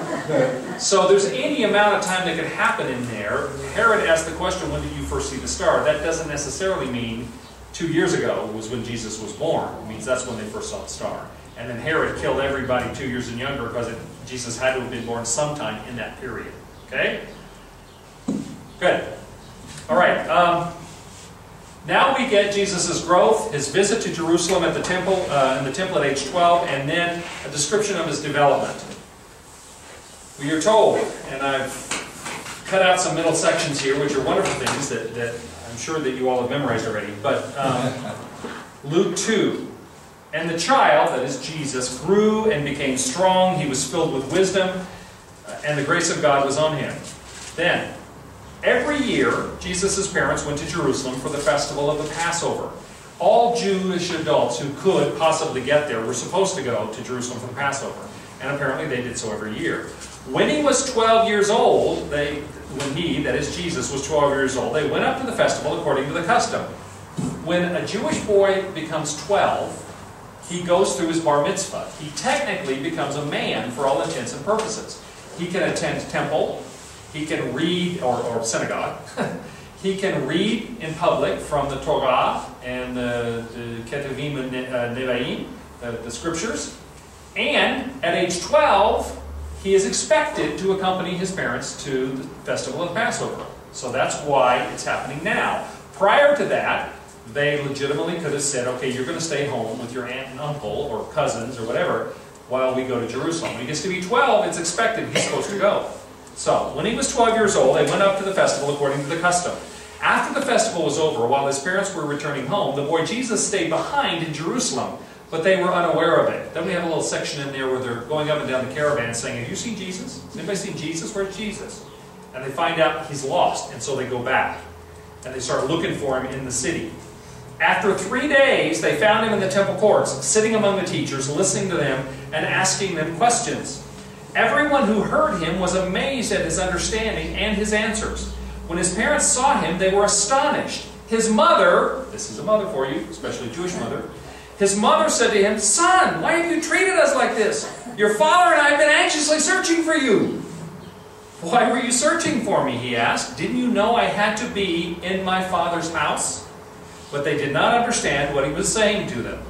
So there's any amount of time that could happen in there. Herod asked the question, "When did you first see the star?" That doesn't necessarily mean two years ago was when Jesus was born. It means that's when they first saw the star. And then Herod killed everybody two years and younger because it, Jesus had to have been born sometime in that period. Okay? Good. All right. Um, now we get Jesus' growth, his visit to Jerusalem at the temple, uh, in the temple at age 12, and then a description of his development. We are told, and I've cut out some middle sections here, which are wonderful things that, that I'm sure that you all have memorized already, but um, Luke 2, And the child, that is Jesus, grew and became strong. He was filled with wisdom, uh, and the grace of God was on him. Then, every year, Jesus' parents went to Jerusalem for the festival of the Passover. All Jewish adults who could possibly get there were supposed to go to Jerusalem for Passover. And apparently they did so every year. When he was 12 years old, they, when he, that is Jesus, was 12 years old, they went up to the festival according to the custom. When a Jewish boy becomes 12, he goes through his bar mitzvah. He technically becomes a man for all intents and purposes. He can attend temple, he can read, or, or synagogue, he can read in public from the Torah and the, the Ketuvim and uh, Nevi'im, the, the scriptures. And at age 12, he is expected to accompany his parents to the festival of Passover. So that's why it's happening now. Prior to that, they legitimately could have said, okay, you're going to stay home with your aunt and uncle or cousins or whatever while we go to Jerusalem. When he gets to be 12, it's expected he's supposed to go. So, when he was 12 years old, they went up to the festival according to the custom. After the festival was over, while his parents were returning home, the boy Jesus stayed behind in Jerusalem, but they were unaware of it. Then we have a little section in there where they're going up and down the caravan saying, Have you seen Jesus? Has anybody seen Jesus? Where's Jesus? And they find out he's lost, and so they go back. And they start looking for him in the city. After three days, they found him in the temple courts, sitting among the teachers, listening to them, and asking them questions. Everyone who heard him was amazed at his understanding and his answers. When his parents saw him, they were astonished. His mother, this is a mother for you, especially a Jewish mother, his mother said to him, Son, why have you treated us like this? Your father and I have been anxiously searching for you. Why were you searching for me? He asked. Didn't you know I had to be in my father's house? But they did not understand what he was saying to them.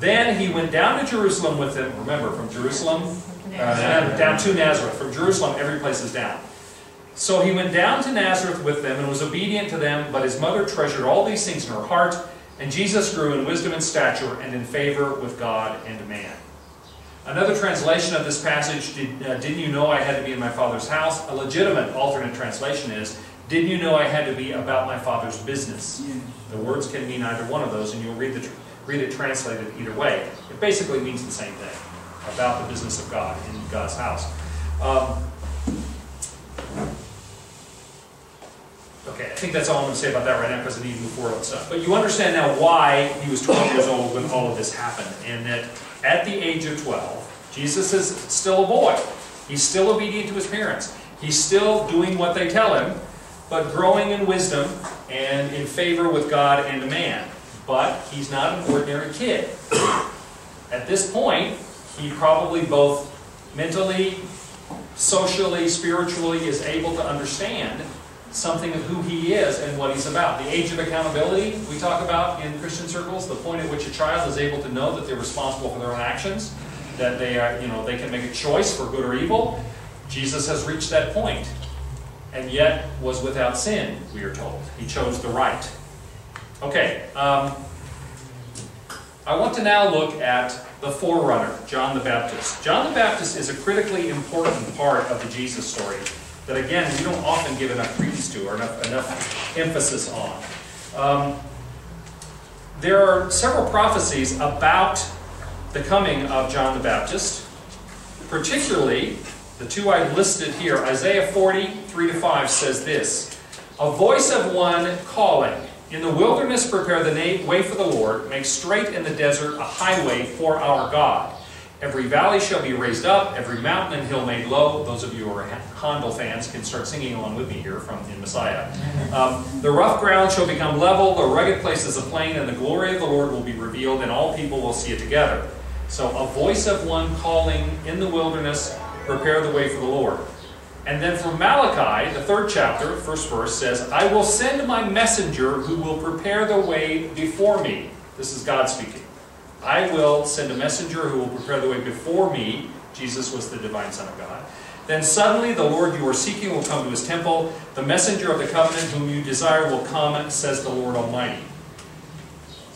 Then he went down to Jerusalem with them. Remember, from Jerusalem uh, down to Nazareth. From Jerusalem, every place is down. So he went down to Nazareth with them and was obedient to them, but his mother treasured all these things in her heart. And Jesus grew in wisdom and stature and in favor with God and man. Another translation of this passage, did, uh, didn't you know I had to be in my father's house? A legitimate alternate translation is, didn't you know I had to be about my father's business? The words can mean either one of those, and you'll read, the, read it translated either way. It basically means the same thing, about the business of God in God's house. Um, okay, I think that's all I'm going to say about that right now because I need to move forward on stuff. But you understand now why he was 12 years old when all of this happened, and that at the age of 12, Jesus is still a boy. He's still obedient to his parents. He's still doing what they tell him, but growing in wisdom and in favor with God and man. But he's not an ordinary kid. At this point, he probably both mentally, socially, spiritually is able to understand something of who he is and what he's about. The age of accountability we talk about in Christian circles, the point at which a child is able to know that they're responsible for their own actions, that they are, you know, they can make a choice for good or evil. Jesus has reached that point and yet was without sin, we are told. He chose the right. Okay, um, I want to now look at the forerunner, John the Baptist. John the Baptist is a critically important part of the Jesus story that, again, we don't often give enough credence to or enough, enough emphasis on. Um, there are several prophecies about the coming of John the Baptist, particularly the two I've listed here. Isaiah 40, 3 to 5 says this A voice of one calling, In the wilderness prepare the way for the Lord, make straight in the desert a highway for our God. Every valley shall be raised up, every mountain and hill made low. Those of you who are Handel fans can start singing along with me here from in Messiah. Um, the rough ground shall become level, the rugged places a plain, and the glory of the Lord will be revealed, and all people will see it together. So, a voice of one calling in the wilderness, prepare the way for the Lord. And then from Malachi, the third chapter, first verse says, I will send my messenger who will prepare the way before me. This is God speaking. I will send a messenger who will prepare the way before me. Jesus was the divine Son of God. Then suddenly the Lord you are seeking will come to his temple. The messenger of the covenant whom you desire will come, says the Lord Almighty.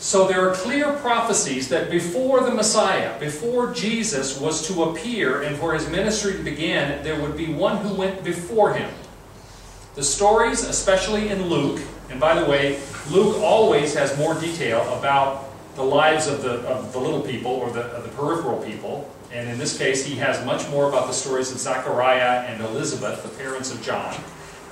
So there are clear prophecies that before the Messiah, before Jesus was to appear and for his ministry to begin, there would be one who went before him. The stories, especially in Luke, and by the way, Luke always has more detail about the lives of the, of the little people or the, the peripheral people. And in this case, he has much more about the stories of Zechariah and Elizabeth, the parents of John,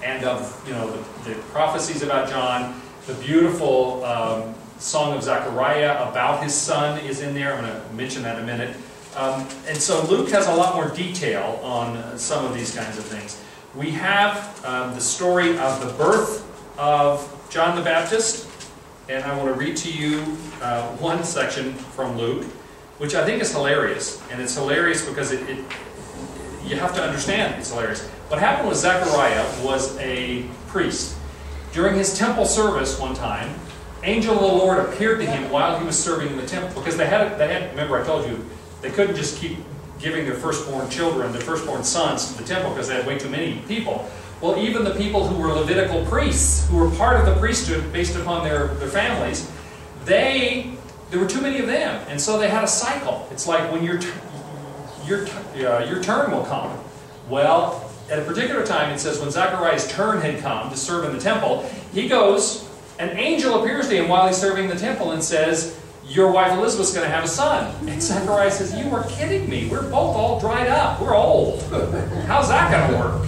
and of you know the, the prophecies about John. The beautiful um, song of Zechariah about his son is in there. I'm going to mention that in a minute. Um, and so Luke has a lot more detail on some of these kinds of things. We have um, the story of the birth of John the Baptist, and I want to read to you uh, one section from Luke, which I think is hilarious. And it's hilarious because it, it you have to understand it's hilarious. What happened was Zechariah was a priest. During his temple service one time, angel of the Lord appeared to him while he was serving in the temple. Because they had, they had remember I told you, they couldn't just keep giving their firstborn children, their firstborn sons to the temple because they had way too many people. Well, even the people who were Levitical priests, who were part of the priesthood based upon their, their families, they, there were too many of them. And so they had a cycle. It's like when your, your, uh, your turn will come. Well, at a particular time, it says when Zachariah's turn had come to serve in the temple, he goes, an angel appears to him while he's serving the temple and says, your wife Elizabeth's going to have a son. And Zechariah says, you are kidding me. We're both all dried up. We're old. How's that going to work?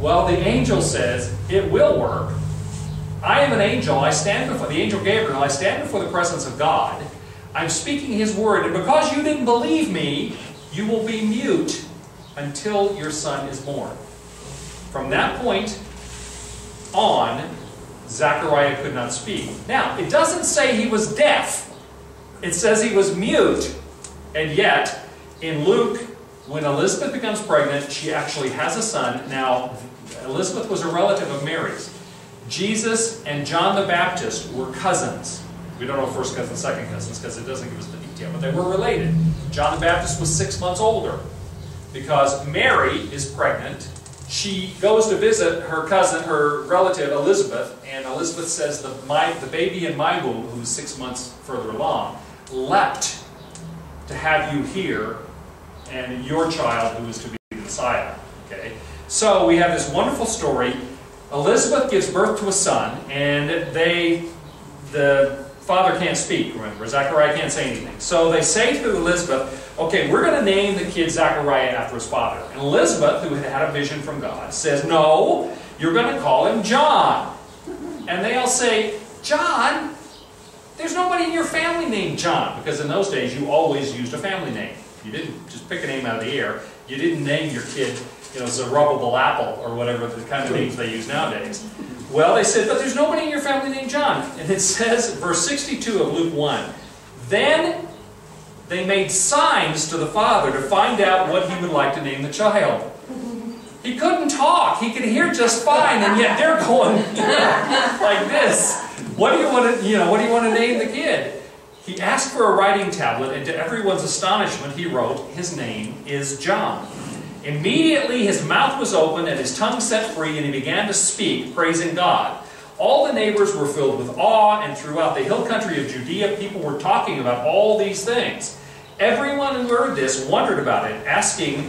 Well, the angel says, it will work. I am an angel. I stand before the angel Gabriel. I stand before the presence of God. I'm speaking his word. And because you didn't believe me, you will be mute until your son is born. From that point on, Zechariah could not speak. Now, it doesn't say he was deaf. It says he was mute. And yet, in Luke, when Elizabeth becomes pregnant, she actually has a son. Now, Elizabeth was a relative of Mary's. Jesus and John the Baptist were cousins. We don't know first cousins, second cousins, because it doesn't give us the detail, but they were related. John the Baptist was six months older because Mary is pregnant. She goes to visit her cousin, her relative Elizabeth, and Elizabeth says, the, my, the baby in my womb, who's six months further along, leapt to have you here and your child who is to be the Messiah. Okay? So we have this wonderful story. Elizabeth gives birth to a son, and they, the father can't speak, remember. Zachariah can't say anything. So they say to Elizabeth, okay, we're going to name the kid Zachariah after his father. And Elizabeth, who had had a vision from God, says, no, you're going to call him John. And they all say, John? There's nobody in your family named John. Because in those days, you always used a family name. You didn't just pick a name out of the air. You didn't name your kid, you know, Zerubbabel Apple or whatever the kind of names they use nowadays. Well, they said, but there's nobody in your family named John. And it says, verse 62 of Luke 1, Then they made signs to the father to find out what he would like to name the child. He couldn't talk. He could hear just fine, and yet they're going like this. What do you want to, you know, what do you want to name the kid? He asked for a writing tablet, and to everyone's astonishment, he wrote, His name is John. Immediately his mouth was opened and his tongue set free, and he began to speak, praising God. All the neighbors were filled with awe, and throughout the hill country of Judea, people were talking about all these things. Everyone who heard this wondered about it, asking,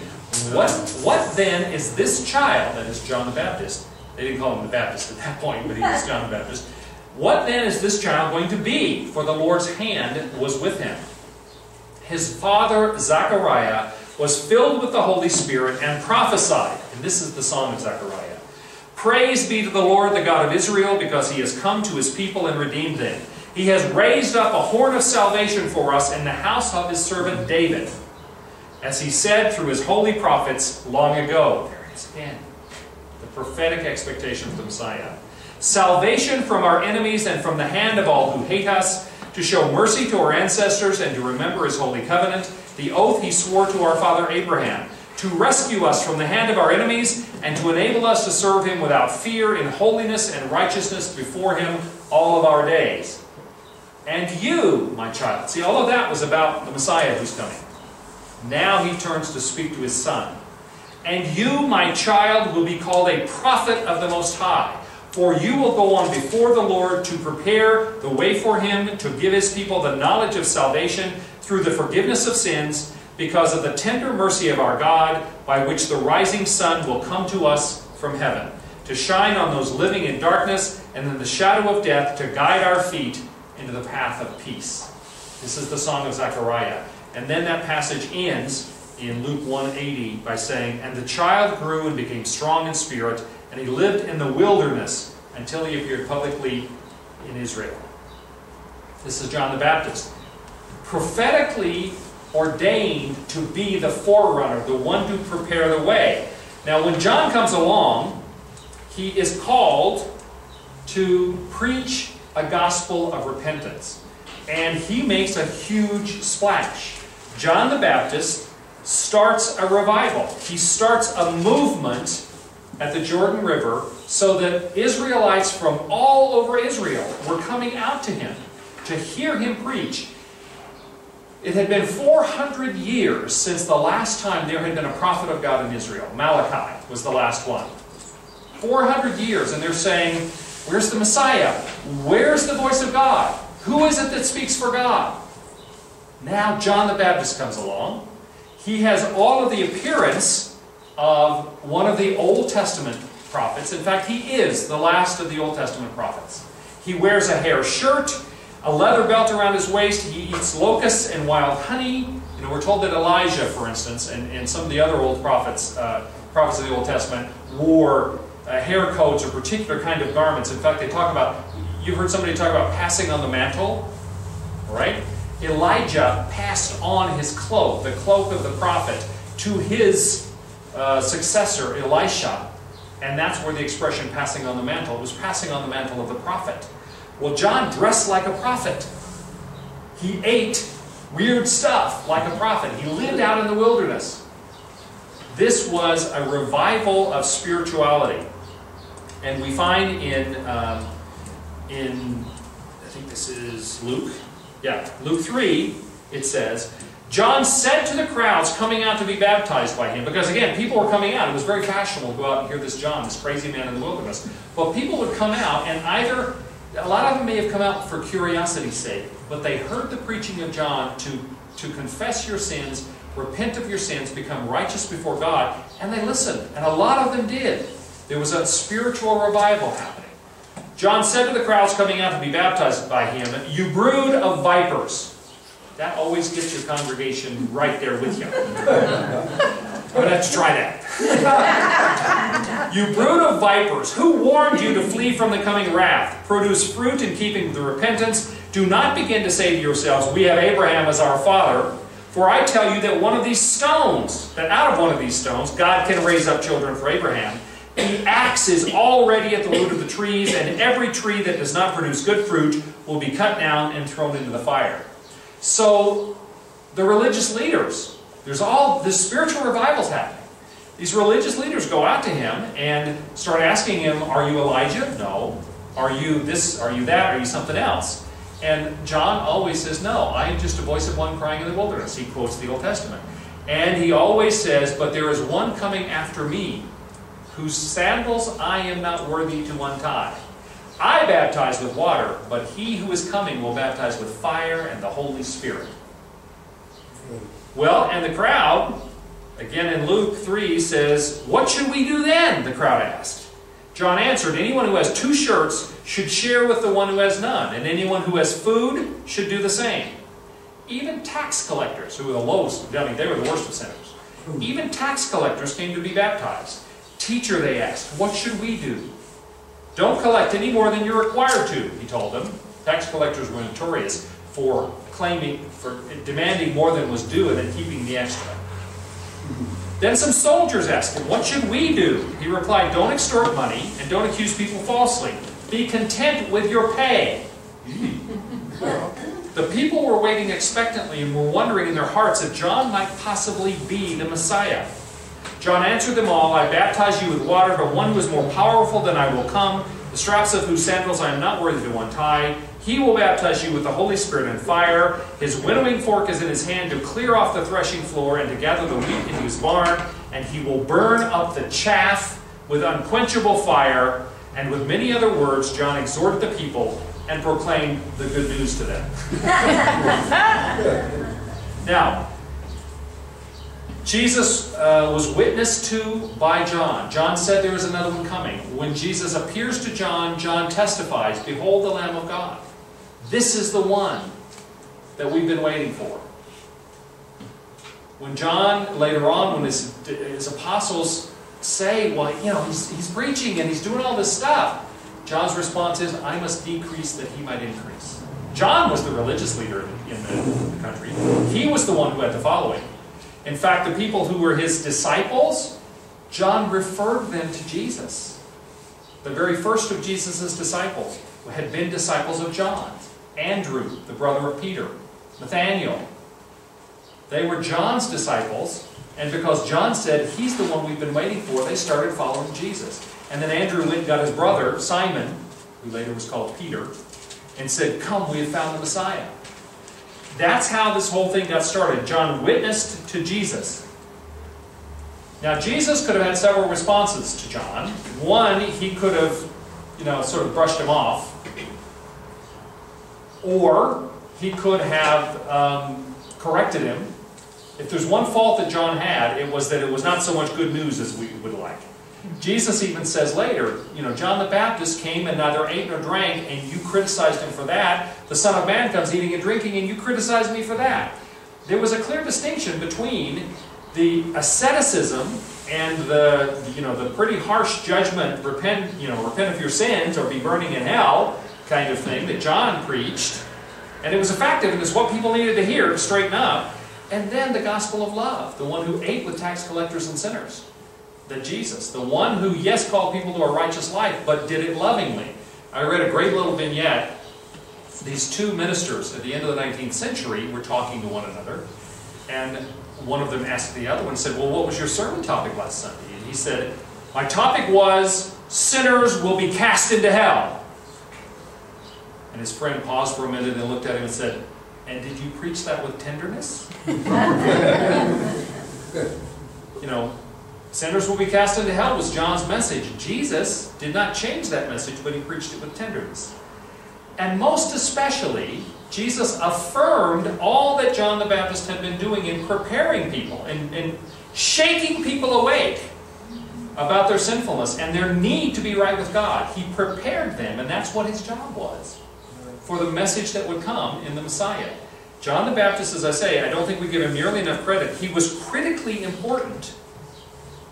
What, what then is this child, that is John the Baptist? They didn't call him the Baptist at that point, but he was John the Baptist. What then is this child going to be? For the Lord's hand was with him. His father, Zechariah, was filled with the Holy Spirit and prophesied. And this is the song of Zechariah. Praise be to the Lord, the God of Israel, because he has come to his people and redeemed them. He has raised up a horn of salvation for us in the house of his servant David, as he said through his holy prophets long ago. There it is again. The prophetic expectation of the Messiah. Salvation from our enemies and from the hand of all who hate us, to show mercy to our ancestors and to remember his holy covenant, the oath he swore to our father Abraham, to rescue us from the hand of our enemies and to enable us to serve him without fear in holiness and righteousness before him all of our days. And you, my child. See, all of that was about the Messiah who's coming. Now he turns to speak to his son. And you, my child, will be called a prophet of the Most High. For you will go on before the Lord to prepare the way for him, to give his people the knowledge of salvation through the forgiveness of sins, because of the tender mercy of our God, by which the rising sun will come to us from heaven, to shine on those living in darkness and in the shadow of death, to guide our feet into the path of peace. This is the song of Zechariah. And then that passage ends in Luke 180 by saying, And the child grew and became strong in spirit, and he lived in the wilderness until he appeared publicly in Israel. This is John the Baptist. Prophetically ordained to be the forerunner, the one to prepare the way. Now, when John comes along, he is called to preach a gospel of repentance. And he makes a huge splash. John the Baptist starts a revival. He starts a movement at the Jordan River so that Israelites from all over Israel were coming out to him to hear him preach. It had been 400 years since the last time there had been a prophet of God in Israel. Malachi was the last one. 400 years, and they're saying, Where's the Messiah? Where's the voice of God? Who is it that speaks for God? Now John the Baptist comes along. He has all of the appearance of one of the Old Testament prophets. In fact, he is the last of the Old Testament prophets. He wears a hair shirt, a leather belt around his waist. He eats locusts and wild honey. You know, we're told that Elijah, for instance, and, and some of the other old prophets, uh, prophets of the Old Testament, wore uh, hair coats or particular kind of garments. In fact, they talk about, you've heard somebody talk about passing on the mantle, right? Elijah passed on his cloak, the cloak of the prophet, to his uh, successor, Elisha. And that's where the expression passing on the mantle, was passing on the mantle of the prophet. Well, John dressed like a prophet. He ate weird stuff like a prophet. He lived out in the wilderness. This was a revival of spirituality. And we find in, um, in I think this is Luke, yeah, Luke 3, it says, John said to the crowds coming out to be baptized by him, because again, people were coming out. It was very fashionable to go out and hear this John, this crazy man in the wilderness. But people would come out, and either, a lot of them may have come out for curiosity's sake, but they heard the preaching of John to, to confess your sins, repent of your sins, become righteous before God, and they listened. And a lot of them did. There was a spiritual revival happening. John said to the crowds coming out to be baptized by him, You brood of vipers. That always gets your congregation right there with you. I'm going to have to try that. you brood of vipers, who warned you to flee from the coming wrath? Produce fruit in keeping with the repentance. Do not begin to say to yourselves, We have Abraham as our father. For I tell you that one of these stones, that out of one of these stones, God can raise up children for Abraham. The axe is already at the root of the trees, and every tree that does not produce good fruit will be cut down and thrown into the fire. So, the religious leaders, there's all this spiritual revival's happening. These religious leaders go out to him and start asking him, Are you Elijah? No. Are you this? Are you that? Are you something else? And John always says, No, I am just a voice of one crying in the wilderness. He quotes the Old Testament. And he always says, But there is one coming after me whose sandals I am not worthy to untie. I baptize with water, but he who is coming will baptize with fire and the Holy Spirit. Well, and the crowd, again in Luke 3, says, What should we do then? The crowd asked. John answered, Anyone who has two shirts should share with the one who has none, and anyone who has food should do the same. Even tax collectors, who were the lowest, I mean, they were the worst of sinners, even tax collectors came to be baptized. Teacher, they asked, what should we do? Don't collect any more than you're required to, he told them. Tax collectors were notorious for claiming, for demanding more than was due and then keeping the extra. Then some soldiers asked him, What should we do? He replied, Don't extort money and don't accuse people falsely. Be content with your pay. the people were waiting expectantly and were wondering in their hearts if John might possibly be the Messiah. John answered them all, I baptize you with water, but one who is more powerful than I will come, the straps of whose sandals I am not worthy to untie. He will baptize you with the Holy Spirit and fire. His winnowing fork is in his hand to clear off the threshing floor and to gather the wheat into his barn, and he will burn up the chaff with unquenchable fire. And with many other words, John exhorted the people and proclaimed the good news to them. now, Jesus uh, was witnessed to by John. John said there is another one coming. When Jesus appears to John, John testifies, Behold the Lamb of God. This is the one. that we've been waiting for. When John, later on, when his, his apostles say, well, you know, he's, he's preaching and he's doing all this stuff, John's response is, I must decrease that he might increase. John was the religious leader in the, in the country. He was the one who had the following. In fact, the people who were his disciples, John referred them to Jesus. The very first of Jesus' disciples had been disciples of John. Andrew, the brother of Peter. Nathaniel. They were John's disciples, and because John said, He's the one we've been waiting for, they started following Jesus. And then Andrew went and got his brother, Simon, who later was called Peter, and said, Come, we have found the Messiah. That's how this whole thing got started. John witnessed to Jesus. Now, Jesus could have had several responses to John. One, he could have, you know, sort of brushed him off. Or he could have um, corrected him. If there's one fault that John had, it was that it was not so much good news as we would like. Jesus even says later, you know, John the Baptist came and neither ate nor drank, and you criticized him for that. The Son of Man comes eating and drinking, and you criticize me for that. There was a clear distinction between the asceticism and the, you know, the pretty harsh judgment, repent, you know, repent of your sins or be burning in hell kind of thing that John preached. And it was effective, and it's what people needed to hear to straighten up. And then the gospel of love, the one who ate with tax collectors and sinners that Jesus, the one who, yes, called people to a righteous life, but did it lovingly. I read a great little vignette. These two ministers at the end of the 19th century were talking to one another, and one of them asked the other one, said, Well, what was your sermon topic last Sunday? And he said, My topic was, Sinners will be cast into hell. And his friend paused for a minute and looked at him and said, And did you preach that with tenderness? you know, Sinners will be cast into hell was John's message. Jesus did not change that message, but he preached it with tenderness. And most especially, Jesus affirmed all that John the Baptist had been doing in preparing people and, and shaking people awake about their sinfulness and their need to be right with God. He prepared them, and that's what his job was for the message that would come in the Messiah. John the Baptist, as I say, I don't think we give him nearly enough credit. He was critically important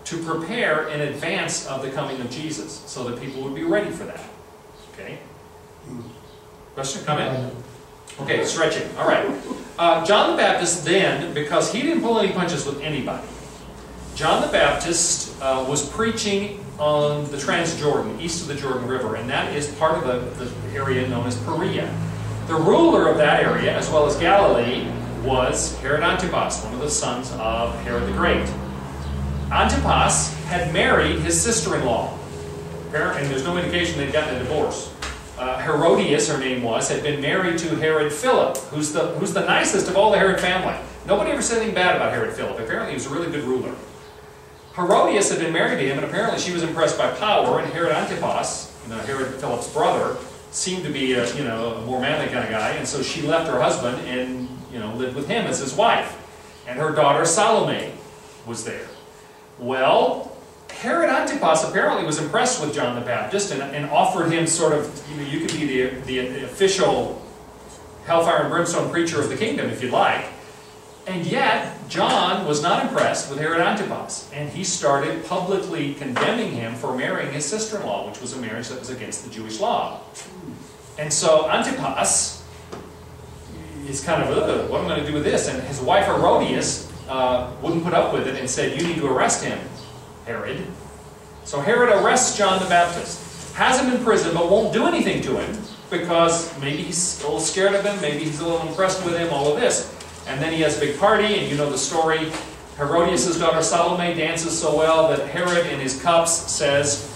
to prepare in advance of the coming of Jesus so that people would be ready for that. Okay? Question? Comment? Okay, stretching. All right. Uh, John the Baptist then, because he didn't pull any punches with anybody, John the Baptist uh, was preaching on the Transjordan, east of the Jordan River, and that is part of the, the area known as Perea. The ruler of that area, as well as Galilee, was Herod Antipas, one of the sons of Herod the Great. Antipas had married his sister-in-law, and there's no indication they'd gotten a divorce. Uh, Herodias, her name was, had been married to Herod Philip, who's the, who's the nicest of all the Herod family. Nobody ever said anything bad about Herod Philip. Apparently he was a really good ruler. Herodias had been married to him, and apparently she was impressed by power, and Herod Antipas, you know, Herod Philip's brother, seemed to be a, you know, a more manly kind of guy, and so she left her husband and, you know, lived with him as his wife. And her daughter Salome was there. Well, Herod Antipas apparently was impressed with John the Baptist and, and offered him sort of, you know, you could be the, the, official hellfire and brimstone preacher of the kingdom if you'd like. And yet, John was not impressed with Herod Antipas, and he started publicly condemning him for marrying his sister-in-law, which was a marriage that was against the Jewish law. And so Antipas is kind of, what am I going to do with this? And his wife Herodias uh, wouldn't put up with it and said, you need to arrest him, Herod. So Herod arrests John the Baptist, has him in prison, but won't do anything to him because maybe he's a little scared of him, maybe he's a little impressed with him, all of this. And then he has a big party, and you know the story. Herodias' daughter Salome dances so well that Herod in his cups says,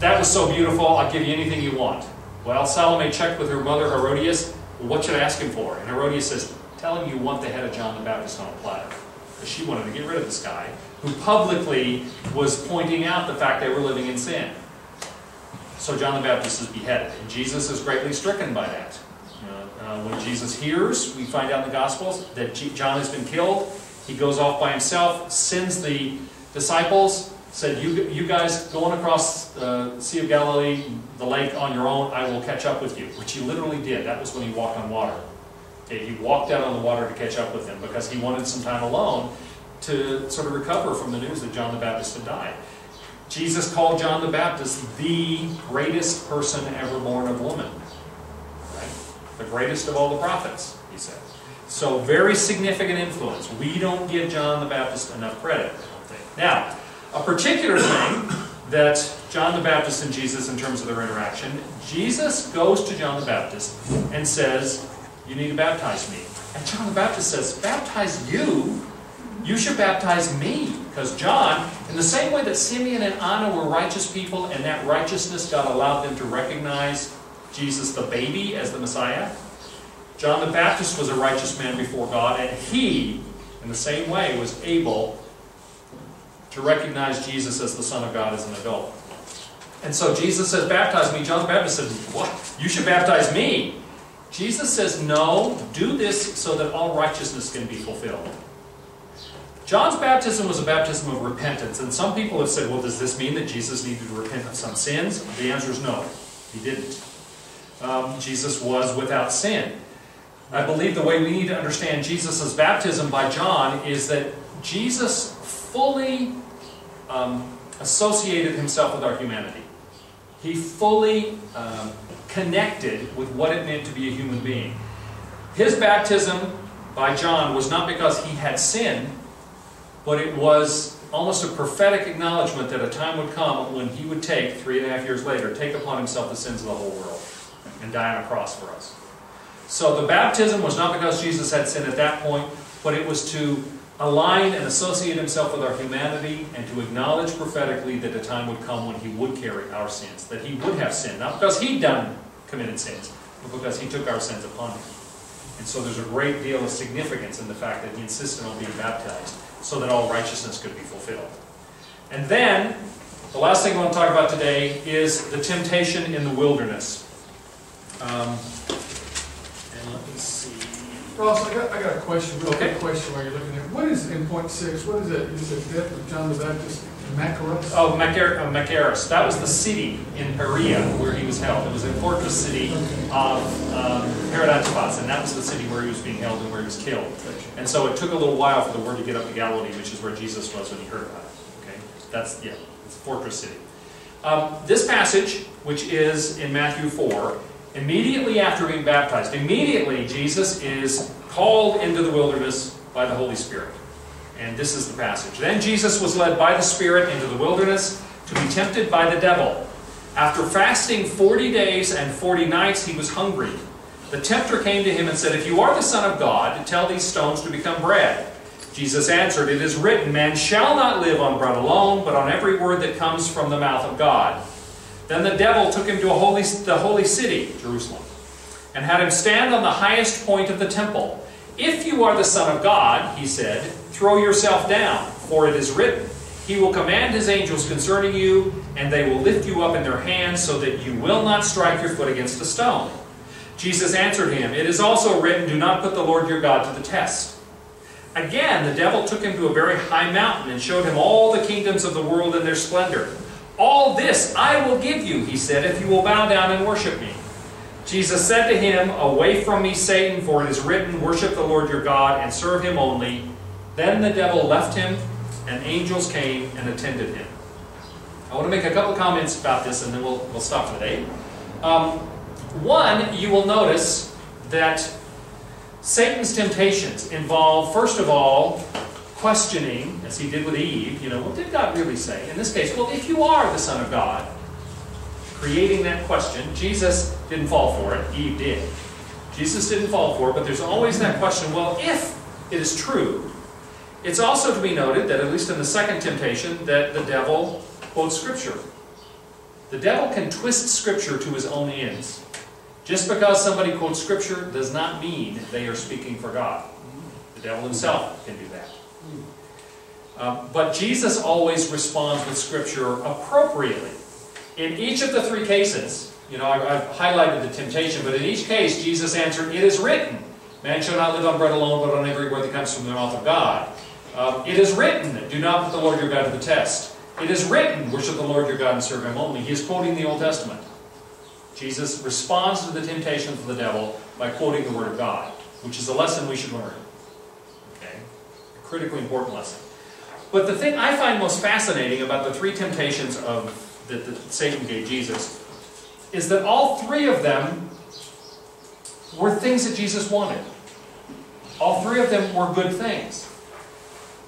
That was so beautiful, I'll give you anything you want. Well, Salome checked with her mother Herodias, well, what should I ask him for? And Herodias says, Tell him you want the head of John the Baptist on a platter. Because she wanted to get rid of this guy who publicly was pointing out the fact they were living in sin. So John the Baptist is beheaded, and Jesus is greatly stricken by that. Uh, when Jesus hears, we find out in the Gospels that John has been killed. He goes off by himself, sends the disciples, said, you, you guys going across the Sea of Galilee, the lake on your own, I will catch up with you. Which he literally did. That was when he walked on water. Okay, he walked out on the water to catch up with them because he wanted some time alone to sort of recover from the news that John the Baptist had died. Jesus called John the Baptist the greatest person ever born of woman. The greatest of all the prophets, he said. So, very significant influence. We don't give John the Baptist enough credit, I don't think. Now, a particular thing that John the Baptist and Jesus, in terms of their interaction, Jesus goes to John the Baptist and says, You need to baptize me. And John the Baptist says, Baptize you? You should baptize me. Because John, in the same way that Simeon and Anna were righteous people, and that righteousness God allowed them to recognize Jesus the baby as the Messiah, John the Baptist was a righteous man before God, and he, in the same way, was able to recognize Jesus as the Son of God as an adult. And so Jesus says, Baptize me. John the Baptist says, What? You should baptize me. Jesus says, No, do this so that all righteousness can be fulfilled. John's baptism was a baptism of repentance, and some people have said, well, does this mean that Jesus needed to repent of some sins? The answer is no, he didn't. Um, Jesus was without sin. I believe the way we need to understand Jesus' baptism by John is that Jesus fully um, associated himself with our humanity. He fully um, connected with what it meant to be a human being. His baptism by John was not because he had sinned, but it was almost a prophetic acknowledgement that a time would come when he would take, three and a half years later, take upon himself the sins of the whole world and die on a cross for us. So the baptism was not because Jesus had sinned at that point, but it was to align and associate himself with our humanity and to acknowledge prophetically that a time would come when he would carry our sins, that he would have sinned, not because he'd done committed sins, but because he took our sins upon him. And so there's a great deal of significance in the fact that he insisted on being baptized so that all righteousness could be fulfilled. And then, the last thing I want to talk about today is the temptation in the wilderness. Um, and let me see. Ross, I got, I got a question, real Okay. quick question while you're looking at, what is in point six, What is it? Is it? Death of John the Baptist, Machaerus? Oh, Macar- uh. That was the city in Perea where he was held. It was a fortress city of um, Herod Antipas, and that was the city where he was being held and where he was killed. And so it took a little while for the word to get up to Galilee, which is where Jesus was when he heard about it. Okay, that's yeah, it's a fortress city. Um, this passage, which is in Matthew four, immediately after being baptized, immediately Jesus is called into the wilderness by the Holy Spirit. And this is the passage. Then Jesus was led by the Spirit into the wilderness to be tempted by the devil. After fasting 40 days and 40 nights, he was hungry. The tempter came to him and said, If you are the Son of God, tell these stones to become bread. Jesus answered, It is written, Man shall not live on bread alone, but on every word that comes from the mouth of God. Then the devil took him to a holy, the holy city, Jerusalem, and had him stand on the highest point of the temple. If you are the Son of God, he said, throw yourself down, for it is written, He will command His angels concerning you, and they will lift you up in their hands, so that you will not strike your foot against a stone. Jesus answered him, It is also written, Do not put the Lord your God to the test. Again, the devil took him to a very high mountain and showed him all the kingdoms of the world and their splendor. All this I will give you, he said, if you will bow down and worship me. Jesus said to him, Away from me, Satan, for it is written, Worship the Lord your God and serve him only. Then the devil left him, and angels came and attended him. I want to make a couple comments about this, and then we'll, we'll stop for today. Um, one, you will notice that Satan's temptations involve, first of all, questioning, as he did with Eve, you know, what did God really say? In this case, well, if you are the Son of God, creating that question, Jesus didn't fall for it, Eve did. Jesus didn't fall for it, but there's always that question, well, if it is true, it's also to be noted that, at least in the second temptation, that the devil quotes Scripture. The devil can twist Scripture to his own ends. Just because somebody quotes Scripture does not mean they are speaking for God. The devil himself can do. Um, but Jesus always responds with Scripture appropriately. In each of the three cases, you know, I, I've highlighted the temptation, but in each case, Jesus answered, It is written, Man shall not live on bread alone, but on every word that comes from the mouth of God. Um, it is written, Do not put the Lord your God to the test. It is written, Worship the Lord your God and serve him only. He is quoting the Old Testament. Jesus responds to the temptations of the devil by quoting the Word of God. which is a lesson we should learn. Okay? A critically important lesson. But the thing I find most fascinating about the three temptations of that, that Satan gave Jesus is that all three of them were things that Jesus wanted. All three of them were good things.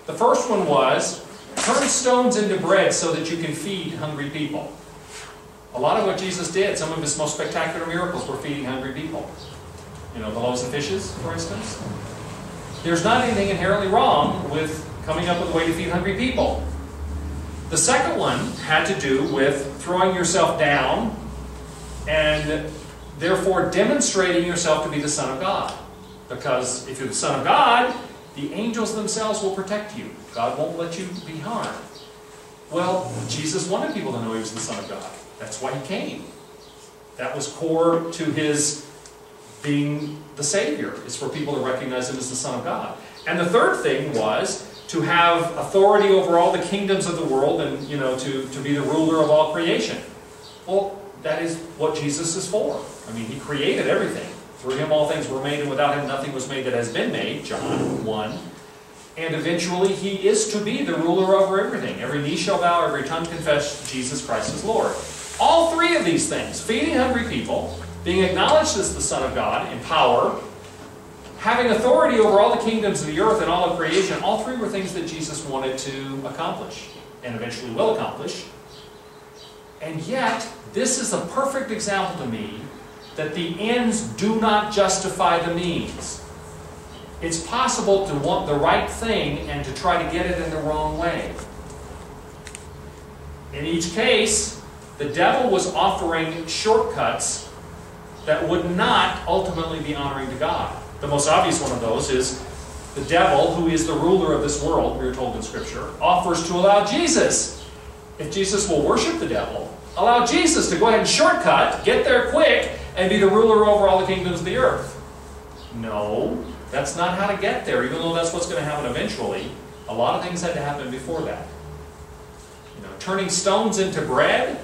The first one was turn stones into bread so that you can feed hungry people. A lot of what Jesus did, some of his most spectacular miracles were feeding hungry people. You know, the loaves and fishes, for instance. There's not anything inherently wrong with coming up with a way to feed hungry people. The second one had to do with throwing yourself down and therefore demonstrating yourself to be the Son of God. Because if you're the Son of God, the angels themselves will protect you. God won't let you be harmed. Well, Jesus wanted people to know he was the Son of God. That's why he came. That was core to his being the Savior, is for people to recognize him as the Son of God. And the third thing was to have authority over all the kingdoms of the world and, you know, to, to be the ruler of all creation. Well, that is what Jesus is for. I mean, he created everything. Through him all things were made, and without him nothing was made that has been made, John 1. And eventually he is to be the ruler over everything. Every knee shall bow, every tongue confess Jesus Christ is Lord. All three of these things, feeding hungry people, being acknowledged as the Son of God in power, having authority over all the kingdoms of the earth and all of creation, all three were things that Jesus wanted to accomplish and eventually will accomplish. And yet, this is a perfect example to me that the ends do not justify the means. It's possible to want the right thing and to try to get it in the wrong way. In each case, the devil was offering shortcuts that would not ultimately be honoring to God. The most obvious one of those is the devil, who is the ruler of this world, we are told in Scripture, offers to allow Jesus. If Jesus will worship the devil, allow Jesus to go ahead and shortcut, get there quick, and be the ruler over all the kingdoms of the earth. No, that's not how to get there, even though that's what's going to happen eventually. A lot of things had to happen before that. You know, turning stones into bread.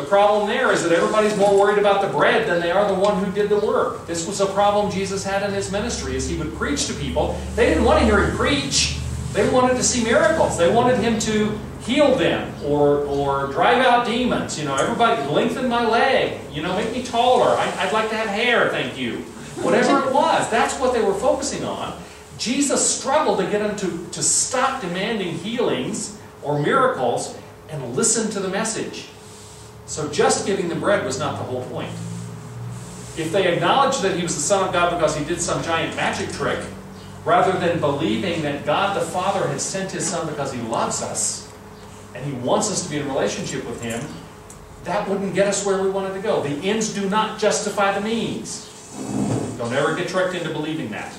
The problem there is that everybody's more worried about the bread than they are the one who did the work. This was a problem Jesus had in his ministry as he would preach to people. They didn't want to hear him preach. They wanted to see miracles. They wanted him to heal them or, or drive out demons. You know, everybody, lengthen my leg. You know, make me taller. I, I'd like to have hair, thank you. Whatever it was, that's what they were focusing on. Jesus struggled to get them to, to stop demanding healings or miracles and listen to the message. So just giving the bread was not the whole point. If they acknowledged that he was the Son of God because he did some giant magic trick, rather than believing that God the Father had sent his Son because he loves us and he wants us to be in relationship with him, that wouldn't get us where we wanted to go. The ends do not justify the means. Don't ever get tricked into believing that.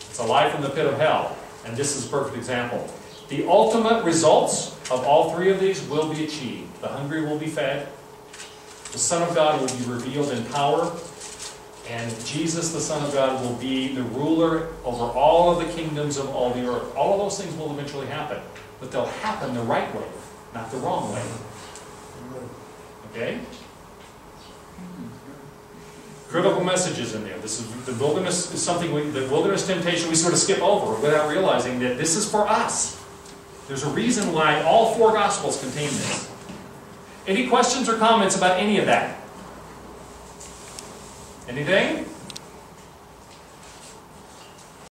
It's a lie from the pit of hell, and this is a perfect example. The ultimate results of all three of these will be achieved. The hungry will be fed, the Son of God will be revealed in power, and Jesus, the Son of God, will be the ruler over all of the kingdoms of all the earth. All of those things will eventually happen, but they'll happen the right way, not the wrong way. Okay? Critical messages in there. This is the wilderness is something we, the wilderness temptation we sort of skip over without realizing that this is for us. There's a reason why all four gospels contain this. Any questions or comments about any of that? Anything?